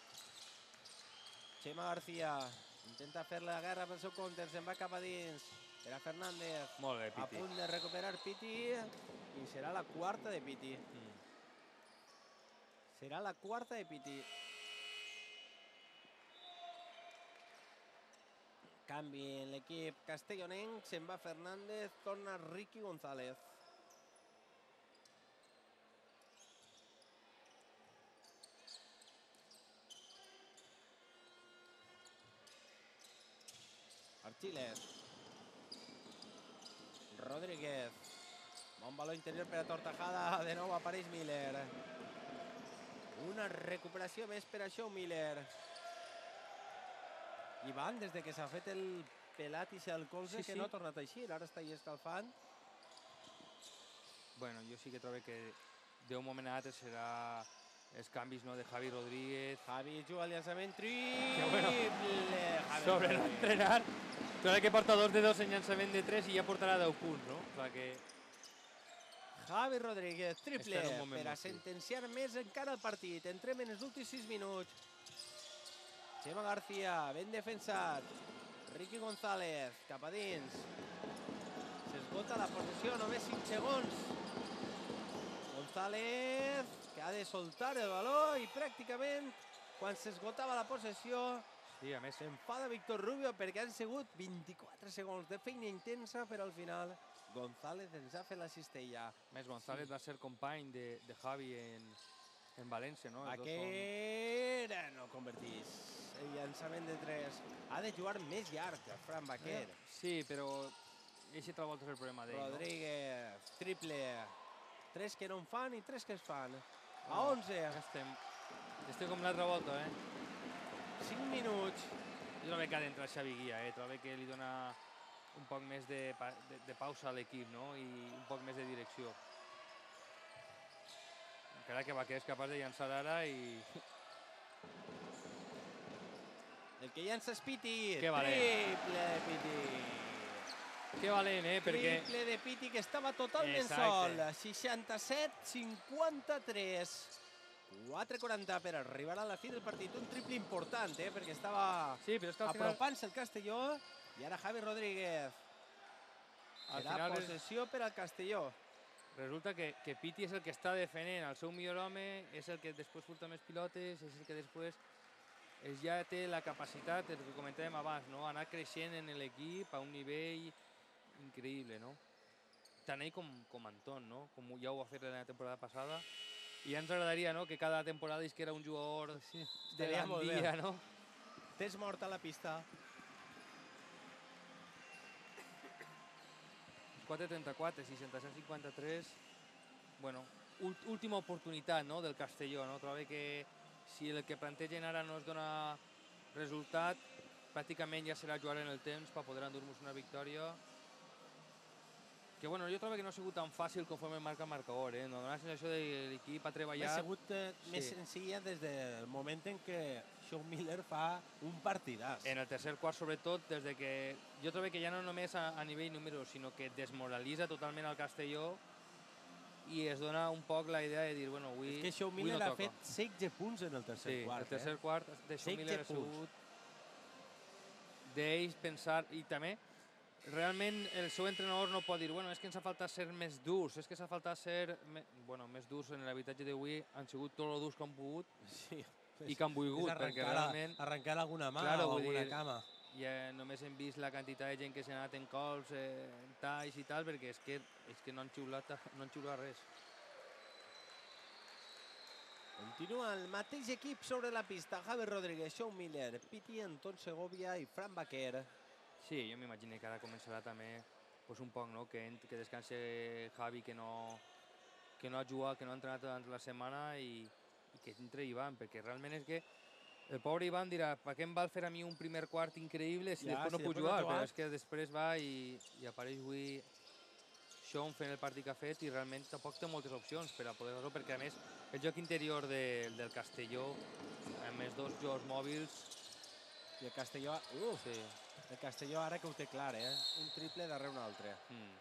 Xema García intenta fer la guerra pel seu compte, se'n va cap a dins. Era Fernández. Molt bé, A Piti. punt de recuperar Piti i serà la quarta de Piti. Mm. Serà la quarta de Piti. Canvi en l'equip castellonenc, se'n va Fernández, torna Ricky González. Archiles. Rodríguez. Bon valor interior per a Tortajada. De nou apareix Miller. Una recuperació més per Miller. Ivan, des de que s'ha fet el pelat i al colze, Sí, que sí. no ha tornat a eixir. Ara està ahí escalfant. Bueno, jo sí que trobo que d'un moment a l'altre serà els canvis no, de Javi Rodríguez, Javi juga al llançament triple. bueno. Javi sobre no Rodríguez. entrenar. Trobo que porta dos de dos en llançament de tres i ja portarà 10 punts, no? O sigui que Javi Rodríguez, triple, per a sentenciar més encara el partit. Entrem en els últims 6 minuts. Xema García, ben defensat. Ricky González, cap a dins. S'esgota la possessió, només 5 segons. González, que ha de soltar el valor i pràcticament quan s'esgotava la possessió sí, a més, s'enfada Víctor Rubio perquè han sigut 24 segons de feina intensa, però al final González ens ha fet la cistella. a més González va ser company de, de Javi en, en València, no? Aquest no convertís. El llançament de 3. Ha de jugar més llarg, el Fran Baquer. Sí, però aquest tal volta és el problema d'ell, no? Rodríguez, triple. Tres que no en fan i tres que es fan. A No. 11, Ja estem, estem com l'altra volta, eh? 5 minuts. Jo trobo que ha d'entrar Xavi Guia, eh? Trobo que li dona un poc més de, pa- de, de pausa a l'equip, no? I un poc més de direcció. Encara que Vaquer és capaç de llançar ara i El que llança és Piti. Que valent. Triple de Piti. que valent, eh? Perquè Triple de Piti que estava totalment Exacte. sol. 67-53. 4-40 per arribar a la fi del partit. Un triple important, eh? Perquè estava sí, però és que al final, apropant-se el Castelló i ara Javi Rodríguez. al Serà final res- possessió per al Castelló. resulta que, que Piti és el que està defendent el seu millor home, és el que després furta més pilotes, és el que després és, ja té la capacitat, el que comentàvem abans, no? anar creixent en l'equip a un nivell increïble, no? Tant ell com, com Anton, no? com ja ho va fer la temporada passada. I ja ens agradaria no? que cada temporada és que era un jugador Sí, de estaria molt bé. dia, no? Tens mort a la pista. 4.34, 66-53. Bueno, última oportunitat no, del Castelló. No? Trobo que si el que plantegen ara no es dona resultat, pràcticament ja serà jugar en el temps per poder endur-nos una victòria. Que bueno, jo trobo que no ha sigut tan fàcil conforme marca el marcador. Eh? No dona la sensació de que l'equip ha Ha treballat... sigut eh, més Sí. senzilla des del moment en què Sean Miller fa un partidàs. En el tercer quart, sobretot, des de que jo trobo que ja no només a, a nivell número, sinó que desmoralitza totalment el Castelló i es dona un poc la idea de dir, bueno, avui, És que Sean avui Miller no ha fet 16 punts en el tercer sí, quart. el tercer eh? quart de Sean 16 Miller ha sigut d'ells pensar, i també realment el seu entrenador no pot dir, bueno, és que ens ha faltat ser més durs, és que s'ha faltat ser, me... bueno, més durs en l'habitatge d'avui, han sigut tot el durs que han pogut Sí. i que han volgut, perquè realment arrencar alguna mà Claro, o alguna dir- cama. Ja només hem vist la quantitat de gent que s'ha anat en cols, eh, talls i tal, perquè és que, és que no, han xiulat, no han xiulat res. Continua el mateix equip sobre la pista. Javi Rodríguez, Sean Miller, Piti, Anton Segovia i Fran Baquer. Sí, jo m'imagino que ara començarà també pues, un poc, no? que, que descanse Javi, que no, que no ha jugat, que no ha entrenat durant la setmana i, i que entre Ivan, perquè realment és que el pobre Ivan dirà, per què em val fer a mi un primer quart increïble si Ja, després no si puc no jugar? Però és que després va i, i apareix avui Sean fent el partit que ha fet i realment tampoc té moltes opcions per a poder fer-ho, perquè a més el joc interior de, del Castelló, amb els dos jocs mòbils, I el Castelló... Uh, sí, el Castelló ara que ho té clar, eh? Un triple darrere un altre. mm,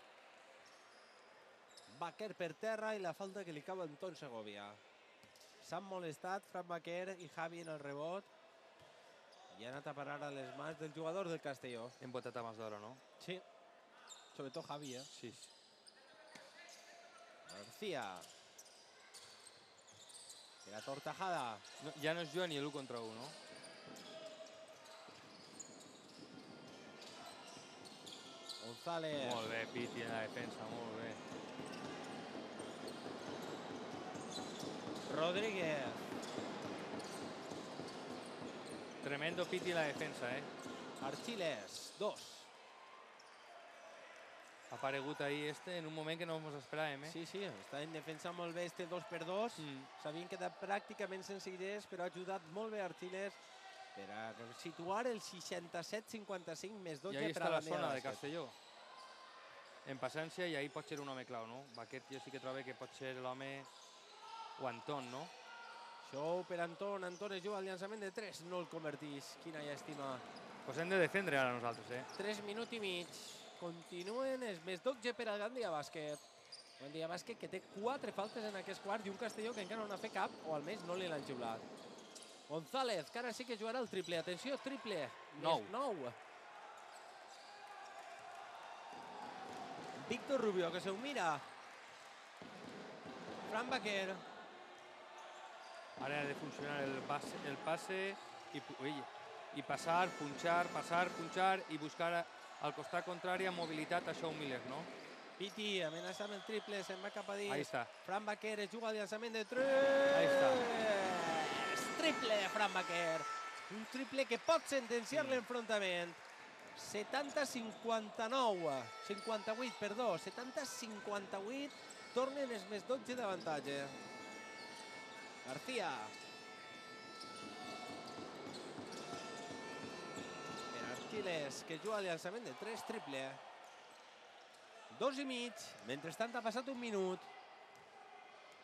Baquer per terra i la falta que li cau a Anton Segovia. S'han molestat Fran Baquer i Javi en el rebot i ha anat a parar a les mans del jugador del Castelló. hem votat abans d'hora, no? Sí, sobretot Javi, eh? Sí. García. La tortajada. No, ja no és jo ni l'1 contra 1, no? González. Molt bé, Piti en la defensa, molt bé. Rodríguez. Tremendo Piti la defensa, eh? Archiles. Dos. Ha aparegut ahir este en un moment que no ens esperàvem, eh? Sí, sí, està en defensa molt bé este 2 per 2. Mm. S'havien quedat pràcticament senzillers, però ha ajudat molt bé Archiles per a situar el 67-55 més 12 I ahí per està a la zona de. Castelló. En passància, i ahí pot ser un home clau, no? Aquest jo sí que trobo que pot ser l'home o Anton, no? Show per Anton. Anton es juga al llançament de 3. No el convertís. Quina llàstima. Pues hem de defendre ara nosaltres, eh? 3 minuts i mig. Continuen els més 12 per al Gandia Bàsquet. Gandia Bàsquet que té 4 faltes en aquest quart i un Castelló que encara no n'ha fet cap, o almenys no li l'han xiulat. González, que ara sí que jugarà el triple. Atenció, triple. Nou. 9. Víctor Rubio, que se ho mira. Fran Baquer. Ara ha de funcionar el passe, el passe i, pu- ui, i passar, punxar, passar, punxar i buscar al costat contrari amb mobilitat a Shawn Miller, no? Piti amenaça amb el triple, se'n va cap a dins. Ahí està. Fran Baquer es juga al llançament de 3. Ahí està. Triple de Fran Baquer. Un triple que pot sentenciar Mm. l'enfrontament. 70-59. 58, perdó. 70-58. Tornen els més 12 d'avantatge. García. Per Àviles, que juga al llançament de 3 triple. Dos i mig. Mentrestant ha passat un minut.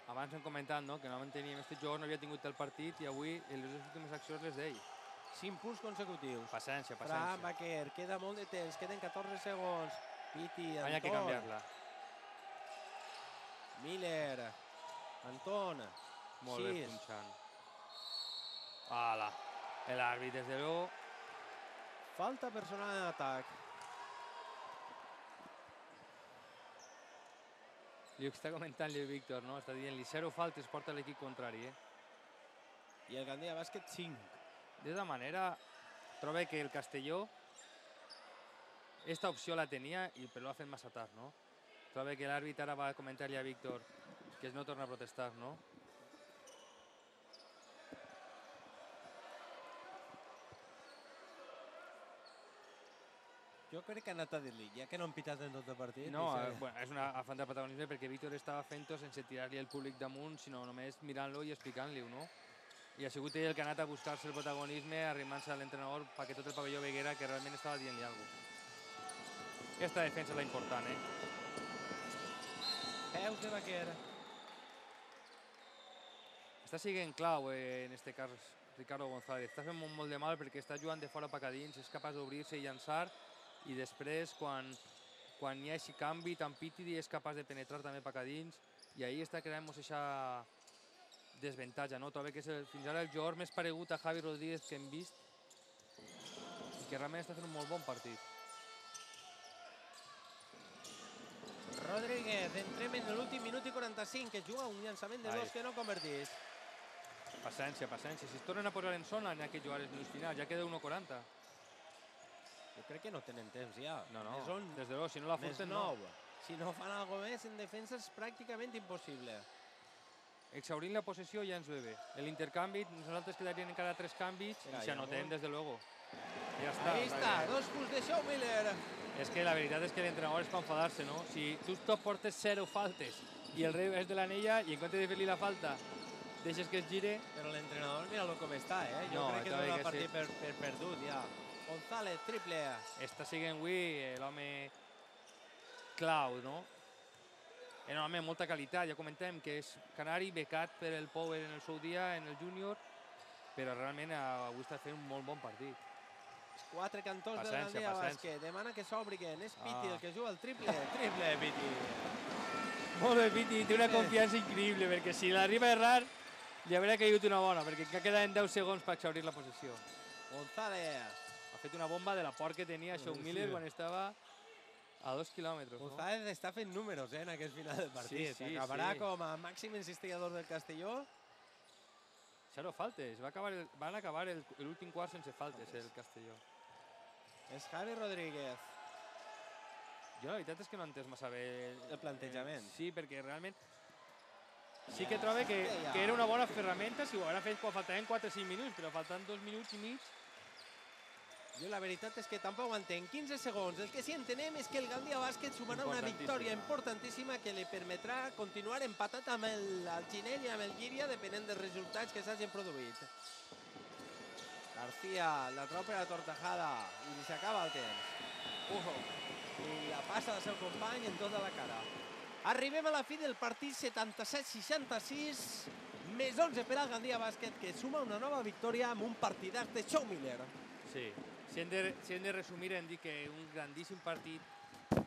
Abans hem comentat no? que no teníem este jugador, no havia tingut el partit i avui en les últimes accions les d'ell. 5 punts consecutius. Paciència, Fran paciència. Baquer, queda molt de temps, queden 14 segons. Piti, Anton. Hay que canviar-la. Miller, Anton, Molt bé, punxant. Ala. L'àrbit, des de luego, Falta personal en atac. li ho està comentant el Víctor, no? Està dient-li zero faltes, porta l'equip contrari, eh? I el Gandia Bàsquet 5. De esta manera, trobe que el Castelló esta opció la tenia i però l'ha fet massa tard, no? Trobe que l'àrbit ara va comentar-li a Víctor que es no torna a protestar, no? Jo crec que ha anat a dir-li, ja que no han pitat en tot el partit. No, eh, bueno, és una afant de protagonisme perquè Víctor estava fent-ho sense tirar-li el públic damunt, sinó només mirant-lo i explicant-li-ho, no? I ha sigut ell el que ha anat a buscar-se el protagonisme, arrimant-se a l'entrenador perquè tot el pavelló veguera que realment estava dient-li alguna cosa. Aquesta defensa és la important, eh? Peus de Baquer. Està siguent clau eh, en este cas Ricardo González. Està fent molt, molt de mal perquè està jugant de fora cap a dins, és capaç d'obrir-se i llançar i després quan, quan hi ha aquest canvi tan pítidi és capaç de penetrar també cap a dins i ahí està creant aquesta desventatge, no? Trobo que és el, fins ara el jugador més paregut a Javi Rodríguez que hem vist i que realment està fent un molt bon partit. Rodríguez, entrem en l'últim minut i 45, que juga un llançament de Ai. dos que no convertís. Paciència, paciència. Si es tornen a posar en zona, n'hi ha que jugar els minuts finals. Ja queda 1.40. Jo crec que no tenen temps ja. No, no, Més on, des de luego, si no la més furten, no. nou. Si no fan alguna més en defensa és pràcticament impossible. Exhaurint la possessió ja ens ve bé. L'intercanvi, nosaltres quedarien encara tres canvis Mira, i ja s'anotem des de luego. Ja està. Ahí està, dos punts de Show Miller. És que la veritat és que l'entrenador és per enfadar-se, no? Si tu tot portes zero faltes i el rei és de l'anella i en comptes de fer-li la falta deixes que es gire, Però l'entrenador, mira-lo com està, eh? Jo No, crec que dona el que partit sí. per, per perdut, ja. González, triple. està siguent avui l'home clau, no? Era un home amb molta qualitat, ja comentem que és canari, becat per el Power en el seu dia, en el júnior, però realment avui està fent un molt bon partit. Quatre cantons Paciència, Gandia paciència. Bàsquet. Demana que s'obriguen. És Piti Ah. el que juga el triple. Triple, Piti. Molt bé, Piti, té una confiança increïble, perquè si l'arriba a errar, li haurà caigut una bona, perquè encara quedaven 10 segons per exaurir la possessió. González. Ha fet una bomba de la por que tenia Shawn Sí. Miller quan estava a dos quilòmetres. No? González està fent números eh, en aquest final del partit. sí, Acabarà sí. com a màxim encistador del Castelló. Zero faltes, va acabar el, van acabar el- l'últim quart sense faltes, el Castelló. És Javi Rodríguez. Jo la veritat és que no he entès massa bé... El plantejament. Sí, perquè realment sí que trobo que, que era una bona ferramenta si ho haguera fet quan faltaven 4 o 5 minuts, però faltant 2 minuts i mig Jo la veritat és que tampoc ho entenc. 15 segons. El que sí entenem és que el Gandia Bàsquet sumarà una victòria importantíssima que li permetrà continuar empatat amb el, el Ginell i amb el Llíria depenent dels resultats que s'hagin produït. García la trau per a Tortajada i li s'acaba el temps. Ujo. I la passa del seu company en tota la cara. Arribem a la fi del partit 77-66, més 11 per al Gandia Bàsquet, que suma una nova victòria amb un partidàs de Show Miller. Sí, si hem, de, si hem de resumir hem dit que un grandíssim partit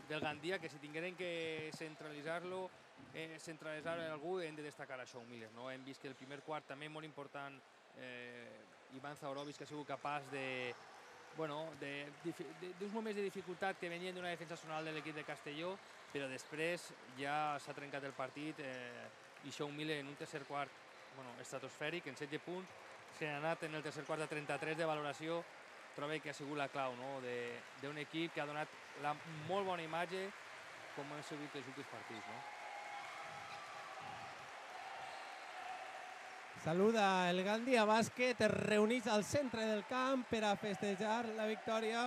del Gandia, que si tingueren que centralitzar-lo, eh, centralitzar algú, hem de destacar a Shawn Miller. No? Hem vist que el primer quart també molt important, eh, Ivan Zaurovic, que ha sigut capaç de, bueno, d'uns moments de dificultat que venien d'una defensa sonal de l'equip de Castelló, però després ja s'ha trencat el partit eh, i Shawn Miller en un tercer quart bueno, estratosfèric, en 16 punts, se n'ha anat en el tercer quart de 33 de valoració, trobo que ha sigut la clau no? d'un equip que ha donat la molt bona imatge com han sigut els últims partits. No? Saluda el Gandia Bàsquet, es reuneix al centre del camp per a festejar la victòria.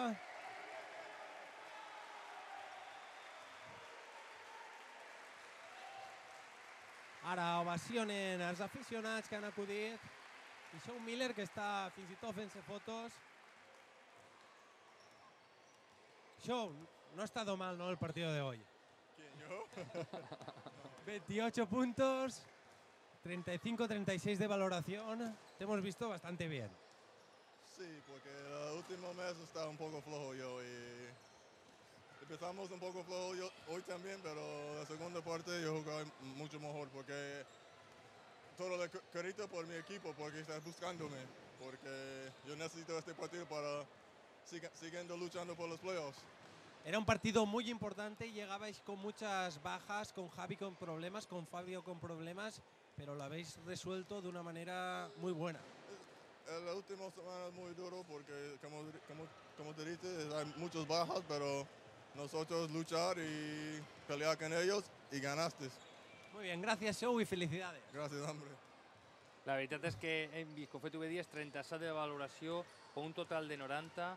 Ara ovacionen els aficionats que han acudit. I Shawn Miller, que està fins i tot fent-se fotos. Show, no ha estado mal, ¿no? El partido de hoy. ¿Quién, yo? 28 puntos, 35-36 de valoración. Te hemos visto bastante bien. Sí, porque el último mes está un poco flojo yo y empezamos un poco flojo yo hoy también, pero la segunda parte yo jugué mucho mejor porque todo el carito por mi equipo, porque está buscándome, porque yo necesito este partido para siguiendo luchando por los playoffs. Era un partido muy importante, llegabais con muchas bajas, con Javi con problemas, con Fabio con problemas, pero lo habéis resuelto de una manera muy buena. La última semana es muy duro porque, como, como, como te dices, hay muchas bajas, pero nosotros luchar y pelear con ellos i ganaste. Muy bien, gràcies, Show, i felicidades. Gràcies, hombre. La veritat és que hem vist, com fet dies, 37 de valoració, un total de 90,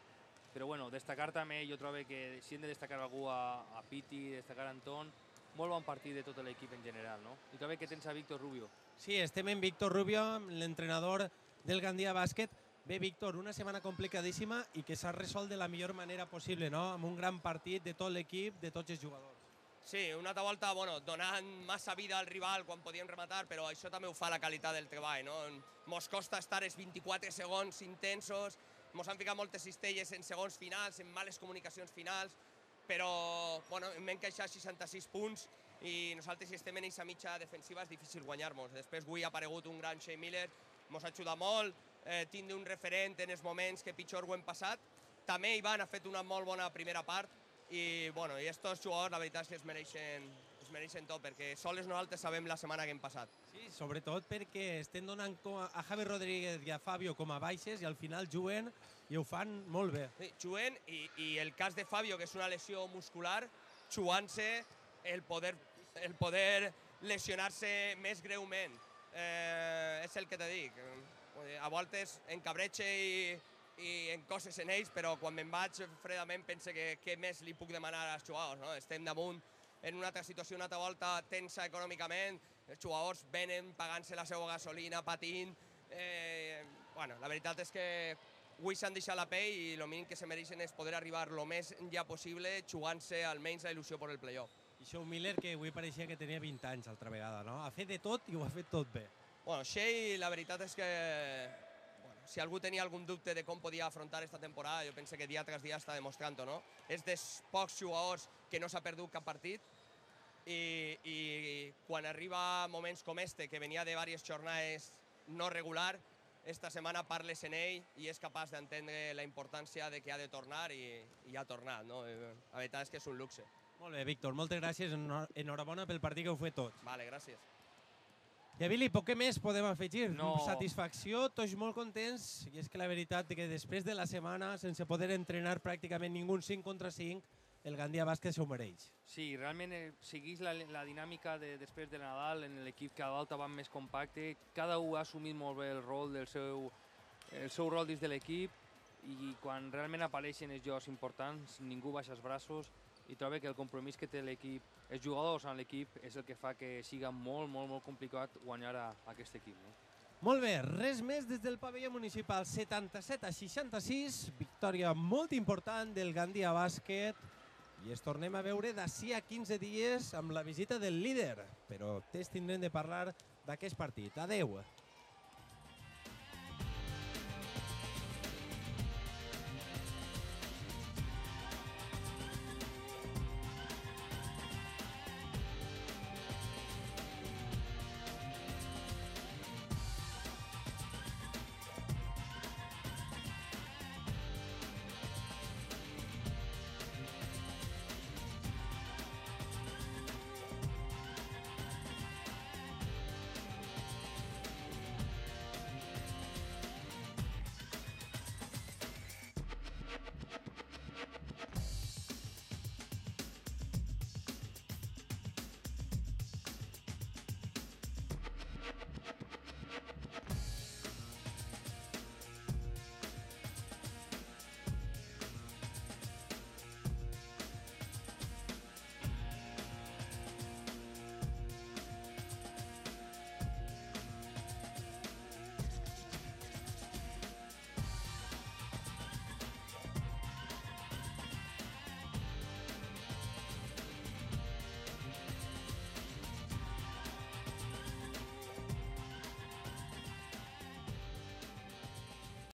però bueno, destacar també, jo trobo que si hem de destacar algú a, a Piti, destacar a Anton, molt bon partit de tot l'equip en general, no? I trobo que tens a Víctor Rubio. Sí, estem en Víctor Rubio, l'entrenador del Gandia Bàsquet. Bé, Víctor, una setmana complicadíssima i que s'ha resolt de la millor manera possible, no? Amb un gran partit de tot l'equip, de tots els jugadors. Sí, una altra volta, bueno, donant massa vida al rival quan podíem rematar, però això també ho fa la qualitat del treball, no? Mos costa estar els 24 segons intensos, mos han ficat moltes cistelles en segons finals, en males comunicacions finals, però bueno, hem encaixat 66 punts i nosaltres si estem en aquesta mitja defensiva és difícil guanyar-nos. Després avui ha aparegut un gran Shea Miller, mos ha ajudat molt, eh, tindre un referent en els moments que pitjor ho hem passat. També Ivan ha fet una molt bona primera part i, bueno, i estos jugadors la veritat és que es mereixen, es mereixen tot, perquè sols nosaltres sabem la setmana que hem passat. Sí, sobretot perquè estem donant a, a Javi Rodríguez i a Fabio com a baixes i al final juguen i ho fan molt bé. Sí, juguen i, i el cas de Fabio, que és una lesió muscular, jugant-se el poder, el poder lesionar-se més greument. Eh, és el que te dic. A voltes encabretxe i, i en coses en ells, però quan me'n vaig fredament pense que què més li puc demanar als jugadors. No? Estem damunt en una altra situació, una altra volta tensa econòmicament, els jugadors venen pagant-se la seva gasolina, patint... Eh, bueno, la veritat és que avui s'han deixat la pell i el mínim que se mereixen és poder arribar el més ja possible jugant-se almenys la il·lusió per el playoff. I Show Miller, que avui pareixia que tenia 20 anys altra vegada, no? Ha fet de tot i ho ha fet tot bé. Bueno, Shea, la veritat és que si algú tenia algun dubte de com podia afrontar esta temporada, jo penso que dia tras dia està demostrant-ho, no? És dels pocs jugadors que no s'ha perdut cap partit i, i quan arriba moments com este, que venia de diverses jornades no regular, esta setmana parles en ell i és capaç d'entendre la importància de que ha de tornar i, i ha tornat, no? La veritat és que és un luxe. Molt bé, Víctor, moltes gràcies. Enhor- Enhorabona pel partit que heu fet tots. Vale, gràcies. I a Billy, poc què més podem afegir? No. Satisfacció, tots molt contents, i és que la veritat que després de la setmana, sense poder entrenar pràcticament ningú 5 contra 5, el Gandia Bàsquet s'ho mereix. Sí, realment eh, segueix la, la dinàmica de després de Nadal en l'equip cada volta va més compacte, cada un ha assumit molt bé el rol del seu, el seu rol dins de l'equip i quan realment apareixen els jocs importants ningú baixa els braços i trobo que el compromís que té l'equip, els jugadors en l'equip, és el que fa que siga molt, molt, molt complicat guanyar a, a aquest equip. No? Molt bé, res més des del pavelló municipal 77 a 66, victòria molt important del Gandia Bàsquet i es tornem a veure d'ací a 15 dies amb la visita del líder, però tens tindrem de parlar d'aquest partit. Adeu.